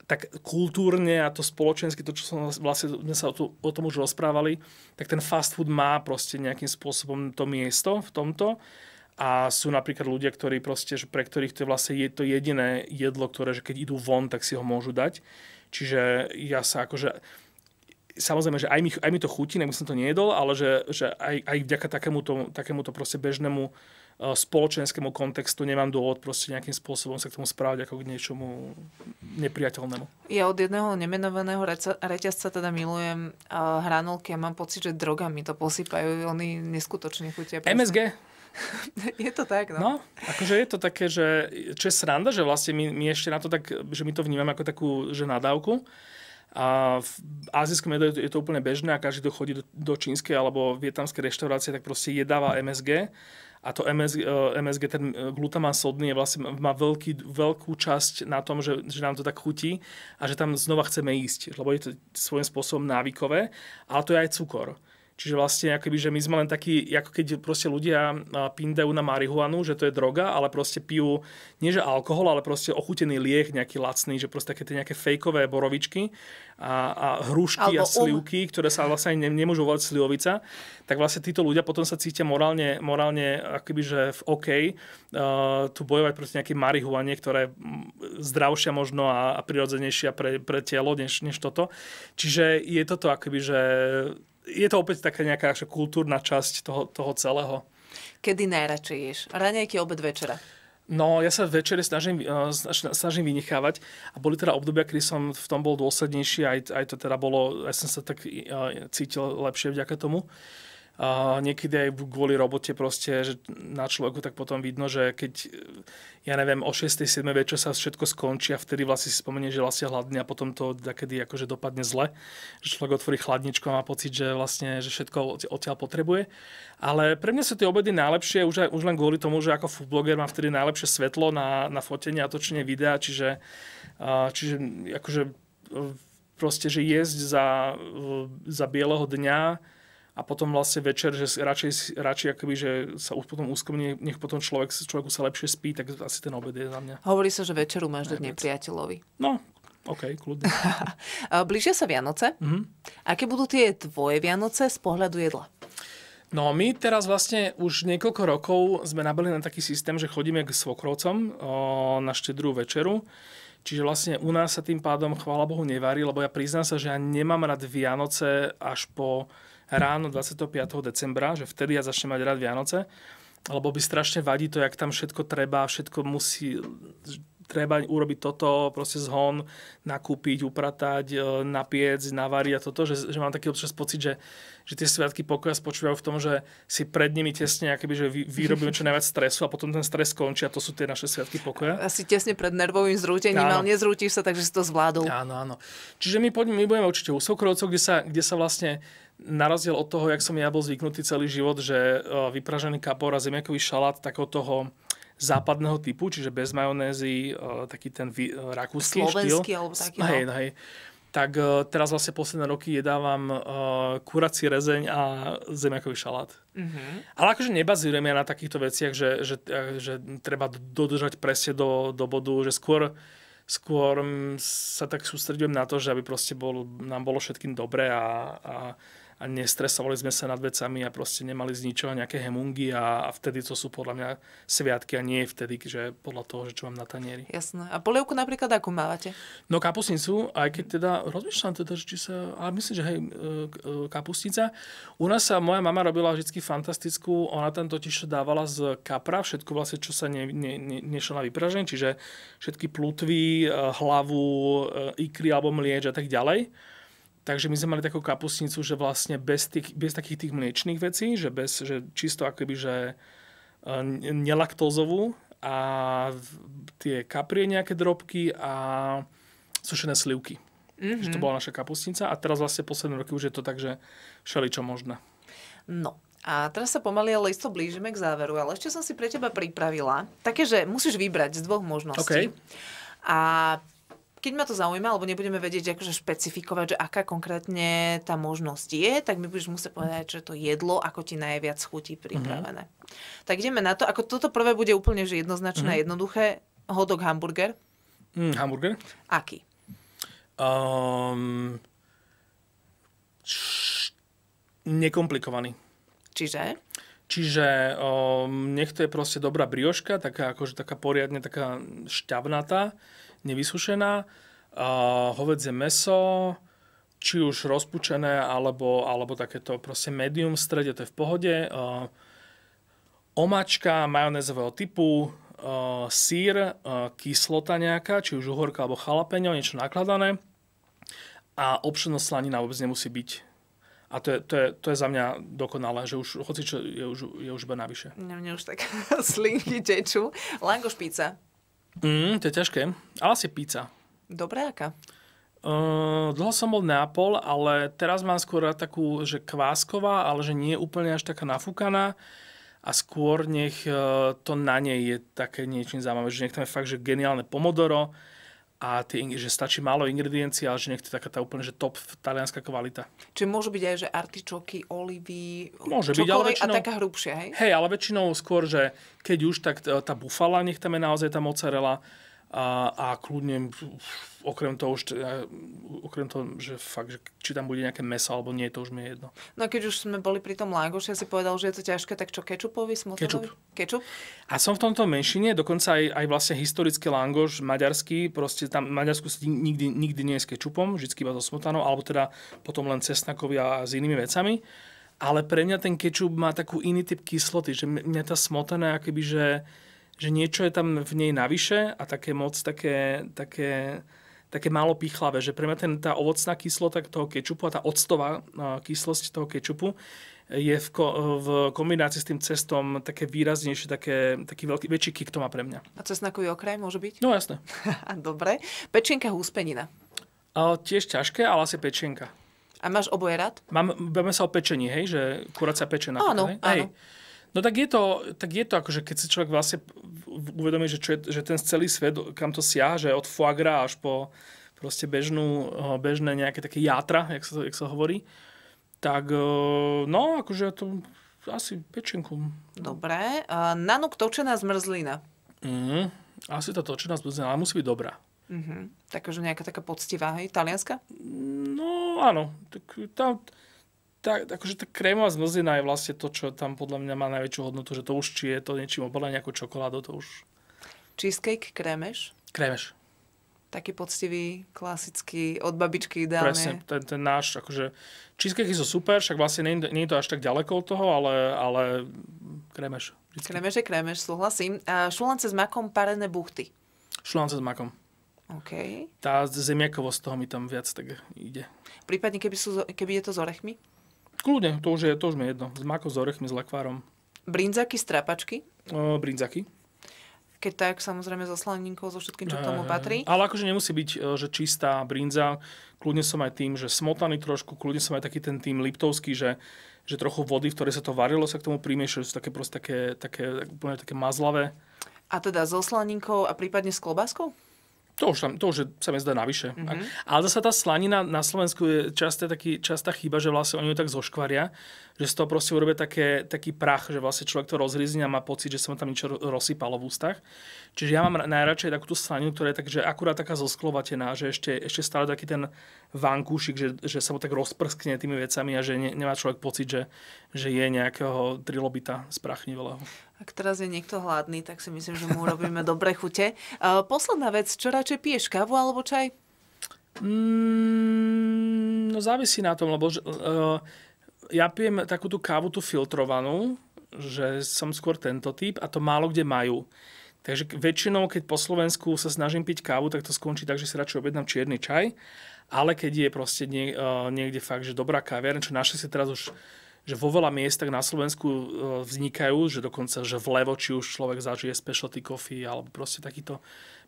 tak kultúrne a to spoločensky, to, čo som vlastne, sme sa o, to, o tom už rozprávali, tak ten fast food má proste nejakým spôsobom to miesto v tomto A sú napríklad ľudia, ktorí proste, že pre ktorých to je vlastne je to jediné jedlo, ktoré, že keď idú von, tak si ho môžu dať. Čiže ja sa akože samozrejme, že aj mi, aj mi to chutí, neby som to nejedol, ale že, že aj, aj vďaka takémuto, takémuto proste bežnému uh, spoločenskému kontextu nemám dôvod proste nejakým spôsobom sa k tomu správať ako k niečomu nepriateľnému. Ja od jedného nemenovaného reťazca teda milujem uh, hranolky a mám pocit, že drogami to posypajú. Oni neskutočne chutia. MSG? je to tak, no. No, akože je to také, že čo je sranda, že vlastne my, my ešte na to tak, že my to vnímame ako takú, že nadávku. A v azijskom jedle je to úplne bežné a každý, kto chodí do, do čínskej alebo vietnamskej reštaurácie, tak proste jedáva MSG. A to MSG, MSG ten glutamán sodný je vlastne, má veľký, veľkú časť na tom, že, že nám to tak chutí a že tam znova chceme ísť, lebo je to svojím spôsobom návykové, ale to je aj cukor. Čiže vlastne akoby, že my sme len takí, ako keď proste ľudia pindajú na marihuanu, že to je droga, ale proste pijú nie že alkohol, ale proste ochutený liek nejaký lacný, že proste také tie nejaké fejkové borovičky a, a hrušky Albo a um. slivky, um. ktoré sa vlastne ne, nemôžu volať slivovica, tak vlastne títo ľudia potom sa cítia morálne, morálne akoby, že v OK uh, tu bojovať proti nejakej marihuane, ktorá je zdravšia možno a, a prirodzenejšia pre, pre telo než, než toto. Čiže je toto akoby, že je to opäť taká nejaká kultúrna časť toho, toho celého. Kedy najradšej ješ? Raňajky, obed, večera? No, ja sa večere snažím, uh, snažím vynechávať a boli teda obdobia, kedy som v tom bol dôslednejší, aj, aj to teda bolo, ja som sa tak uh, cítil lepšie vďaka tomu. Niekedy aj kvôli robote proste, že na človeku tak potom vidno, že keď, ja neviem, o 6. 7. večer sa všetko skončí a vtedy vlastne si spomenie, že vlastne hladný a potom to takedy akože dopadne zle, že človek otvorí chladničku a má pocit, že vlastne že všetko odtiaľ potrebuje. Ale pre mňa sú tie obedy najlepšie už, aj, už len kvôli tomu, že ako foodbloger mám vtedy najlepšie svetlo na, na fotenie a točenie videa, čiže, čiže akože proste, že jesť za, za bieleho dňa a potom vlastne večer, že radšej, radšej akoby, že sa už potom úskomne, nech potom človek, človeku sa lepšie spí, tak asi ten obed je za mňa. Hovorí sa, že večeru máš dať nepriateľovi. No, OK, kľudne. Blížia sa Vianoce. Mm-hmm. Aké budú tie tvoje Vianoce z pohľadu jedla? No my teraz vlastne už niekoľko rokov sme nabili na taký systém, že chodíme k svokrovcom o, na štedrú večeru. Čiže vlastne u nás sa tým pádom, chvála Bohu, nevarí, lebo ja priznám sa, že ja nemám rád Vianoce až po ráno 25. decembra, že vtedy ja začnem mať rád Vianoce, lebo by strašne vadí to, jak tam všetko treba, všetko musí, treba urobiť toto, proste zhon, nakúpiť, upratať, e, napiec, navariť a toto, že, že mám taký občas pocit, že, že tie sviatky pokoja spočívajú v tom, že si pred nimi tesne akoby, že vyrobíme čo najviac stresu a potom ten stres končí a to sú tie naše sviatky pokoja. Asi tesne pred nervovým zrútením, ale nezrútiš sa, takže si to zvládol. Áno, áno. Čiže my, poďme, my budeme určite u Sokrovcov, kde sa, kde sa vlastne na rozdiel od toho, jak som ja bol zvyknutý celý život, že e, vypražený kapor a zemiakový šalát takého toho západného typu, čiže bez majonézy, e, taký ten e, rakúsky Slovenský štýl. alebo taký. No. Hej, hej. Tak teraz vlastne posledné roky jedávam kurací rezeň a zemiakový šalát. Mm-hmm. Ale akože nebazírujem ja na takýchto veciach, že, že, že treba dodržať presne do, do bodu, že skôr skôr sa tak sústredujem na to, že aby proste bol, nám bolo všetkým dobre a, a a nestresovali sme sa nad vecami a proste nemali z ničoho nejaké hemungy a, a vtedy to sú podľa mňa sviatky a nie vtedy, že podľa toho, že čo mám na tanieri. Jasné. A polievku napríklad ako mávate? No kapusnicu, aj keď teda rozmýšľam teda, či sa, ale myslím, že hej, e, e, kapusnica. U nás sa moja mama robila vždy fantastickú, ona tam totiž dávala z kapra všetko vlastne, čo sa ne, ne, ne, nešlo na vypraženie, čiže všetky plutvy, e, hlavu, ikry alebo mlieč a tak ďalej. Takže my sme mali takú kapusnicu, že vlastne bez, tých, bez takých tých mliečných vecí, že, bez, že čisto akoby, že e, nelaktózovú a tie kaprie nejaké drobky a sušené slivky. Mm-hmm. Že to bola naša kapusnica a teraz vlastne posledné roky už je to tak, že všeličo možné. No, a teraz sa pomaly ale isto blížime k záveru, ale ešte som si pre teba pripravila také, že musíš vybrať z dvoch možností. Okay. A keď ma to zaujíma, alebo nebudeme vedieť akože špecifikovať, že aká konkrétne tá možnosť je, tak mi budeš musieť povedať, že to jedlo, ako ti najviac chutí pripravené. Mm-hmm. Tak ideme na to. Ako toto prvé bude úplne že jednoznačné, mm-hmm. jednoduché. Hodok hamburger. Mm, hamburger? Aký? Um, č- nekomplikovaný. Čiže? Čiže um, nech to je proste dobrá brioška, taká akože taká poriadne taká šťavnatá, nevysušená. Hovedzie meso, či už rozpučené, alebo, alebo takéto proste medium v strede, to je v pohode. Omačka majonézového typu, sír, kyslota nejaká, či už uhorka alebo chalapeňo, niečo nakladané. A obšenosť slanina vôbec nemusí byť a to je, to je, to je za mňa dokonalé, že už hoci čo je už, je už iba navyše. Mne už tak slinky tečú. Langoš pizza. Mm, to je ťažké. Ale asi pizza. Dobrá aká? Uh, dlho som bol Neapol, ale teraz mám skôr takú, že kvásková, ale že nie je úplne až taká nafúkaná a skôr nech uh, to na nej je také niečím zaujímavé, že nech tam je fakt, že geniálne pomodoro, a tie, že stačí málo ingrediencií, ale že nech to je taká tá úplne že top talianská kvalita. Čiže môžu byť aj, že artičoky, olivy, Môže byť, ale väčšinou, a taká hrubšia, hej? Hej, ale väčšinou skôr, že keď už, tak tá bufala, nech tam je naozaj tá mozzarella, a, a kľudne okrem toho, okrem toho, že fakt, že či tam bude nejaké meso alebo nie, to už mi je jedno. No a keď už sme boli pri tom langoši, ja si povedal, že je to ťažké, tak čo, kečupový, smotanový? Kečup. Kečup? A som v tomto menšine, dokonca aj, aj vlastne historický langoš maďarský, proste tam Maďarsku si nikdy, nikdy nie je s kečupom, vždy iba so smotanou, alebo teda potom len cesnakovi a s inými vecami. Ale pre mňa ten kečup má takú iný typ kysloty, že mňa tá smotana akoby, že že niečo je tam v nej navyše a také moc, také, také, také málo pichlavé, že pre mňa ten, tá ovocná kyslota toho kečupu a tá octová kyslosť toho kečupu je v, ko, v kombinácii s tým cestom také výraznejšie, také, taký veľký, väčší kick to má pre mňa. A cesnakový okraj môže byť? No jasné. Dobre. Pečienka húspenina. A, tiež ťažké, ale asi pečienka. A máš oboje rád? Mám, bavíme sa o pečení, hej? Že kuracia pečená. Áno, hej? áno. Hej. No tak je to, tak je to akože keď si človek vlastne uvedomí, že, čo je, že ten celý svet, kam to siaha, že od foie gras až po proste bežnú, eh, bežné nejaké také játra, jak sa, jak sa hovorí, tak eh, no, akože to asi pečenku. Dobre. Nanuk točená zmrzlina. Mm, asi tá točená zmrzlina, ale musí byť dobrá. Uh-huh. Takže nejaká taká poctivá, hej? Talianska? No, áno. Tak tá, tak, akože tá krémová zmrzlina je vlastne to, čo tam podľa mňa má najväčšiu hodnotu, že to už či je to niečím obalené nejakou čokoládou, to už... Cheesecake, krémeš? Krémeš. Taký poctivý, klasický, od babičky ideálne. Presne, ten, ten náš, akože cheesecake sú super, však vlastne nie, nie je to až tak ďaleko od toho, ale, ale krémeš. Vždycky. Krémeš je krémeš, súhlasím. A šulance s makom, parené buchty. Šulance s makom. OK. Tá zemiakovosť toho mi tam viac tak ide. Prípadne, keby, sú, keby je to s orechmi? Kľudne, to už je, to už mi je jedno. S mako, s orechmi, s lekvárom. Brinzaky, strapačky? O, brinzaky. Keď tak, samozrejme so slaninkou, so všetkým, čo k tomu patrí. Ale akože nemusí byť, e, že čistá brinza. Kľudne som aj tým, že smotaný trošku, kľudne som aj taký ten tým liptovský, že, že trochu vody, v ktorej sa to varilo, sa k tomu že sú také proste také, také, úplne také mazlavé. A teda so slaninkou a prípadne s klobáskou? To už, tam, to už je, sa mi zdá navyše. Mm-hmm. Ale zase tá slanina na Slovensku je častá, taký, častá chyba, že vlastne oni ju tak zoškvaria, že z toho proste urobia také, taký prach, že vlastne človek to rozrizne a má pocit, že sa mu tam niečo rozsypalo v ústach. Čiže ja mám najradšej takú tú slaninu, ktorá je tak, že akurát taká zosklovatená, že ešte, ešte stále taký ten vankúšik, že, že sa mu tak rozprskne tými vecami a že ne, nemá človek pocit, že, že je nejakého trilobita sprachnivého. Ak teraz je niekto hladný, tak si myslím, že mu urobíme dobre chute. Posledná vec, čo radšej piješ, kávu alebo čaj? Mm, no závisí na tom, lebo uh, ja pijem takú tú kávu, tú filtrovanú, že som skôr tento typ a to málo kde majú. Takže väčšinou, keď po Slovensku sa snažím piť kávu, tak to skončí tak, že si radšej objednám čierny čaj. Ale keď je proste nie, uh, niekde fakt, že dobrá kaviareň, čo našli si teraz už že vo veľa miestach na Slovensku e, vznikajú, že dokonca, že vlevo, či už človek zažije specialty coffee alebo proste takýchto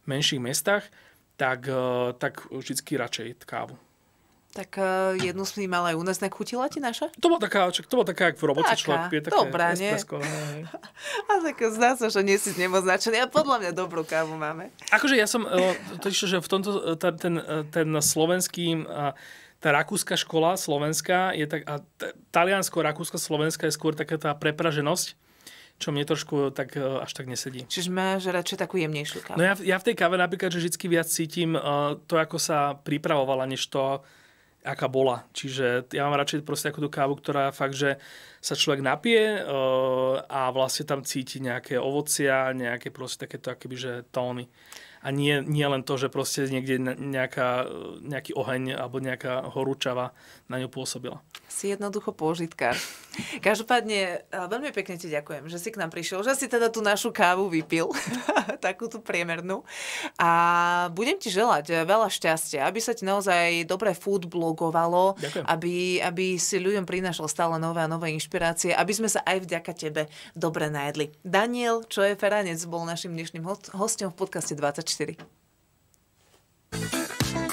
menších mestách, tak, e, tak vždycky radšej kávu. Tak uh, jednu sme mal aj u nás, chutila ti naša? To bola taká, to bola taká, ak v robote taká, človek pije také dobrá, espresso. a tak zdá sa, že nie si nemoznačený. A podľa mňa dobrú kávu máme. Akože ja som, to, že v tomto, ten, ten, ten slovenský tá rakúska škola slovenská je tak, a taliansko, rakúska, slovenská je skôr taká tá prepraženosť, čo mne trošku tak uh, až tak nesedí. Čiže máš radšej takú jemnejšiu kávu? No ja, ja v tej káve napríklad, že vždy viac cítim uh, to, ako sa pripravovala, než to, aká bola. Čiže ja mám radšej proste ako tú kávu, ktorá fakt, že sa človek napije uh, a vlastne tam cíti nejaké ovocia, nejaké proste takéto akoby, že tóny a nie, nie len to, že proste niekde nejaká, nejaký oheň alebo nejaká horúčava na ňu pôsobila. Si jednoducho pôžitkár. Každopádne veľmi pekne ti ďakujem, že si k nám prišiel, že si teda tú našu kávu vypil, takú tú priemernú. A budem ti želať veľa šťastia, aby sa ti naozaj dobre food blogovalo, aby, aby si ľuďom prinášal stále nové a nové inšpirácie, aby sme sa aj vďaka tebe dobre najedli. Daniel, čo je Feranec, bol našim dnešným hostom v podcaste 24. 4.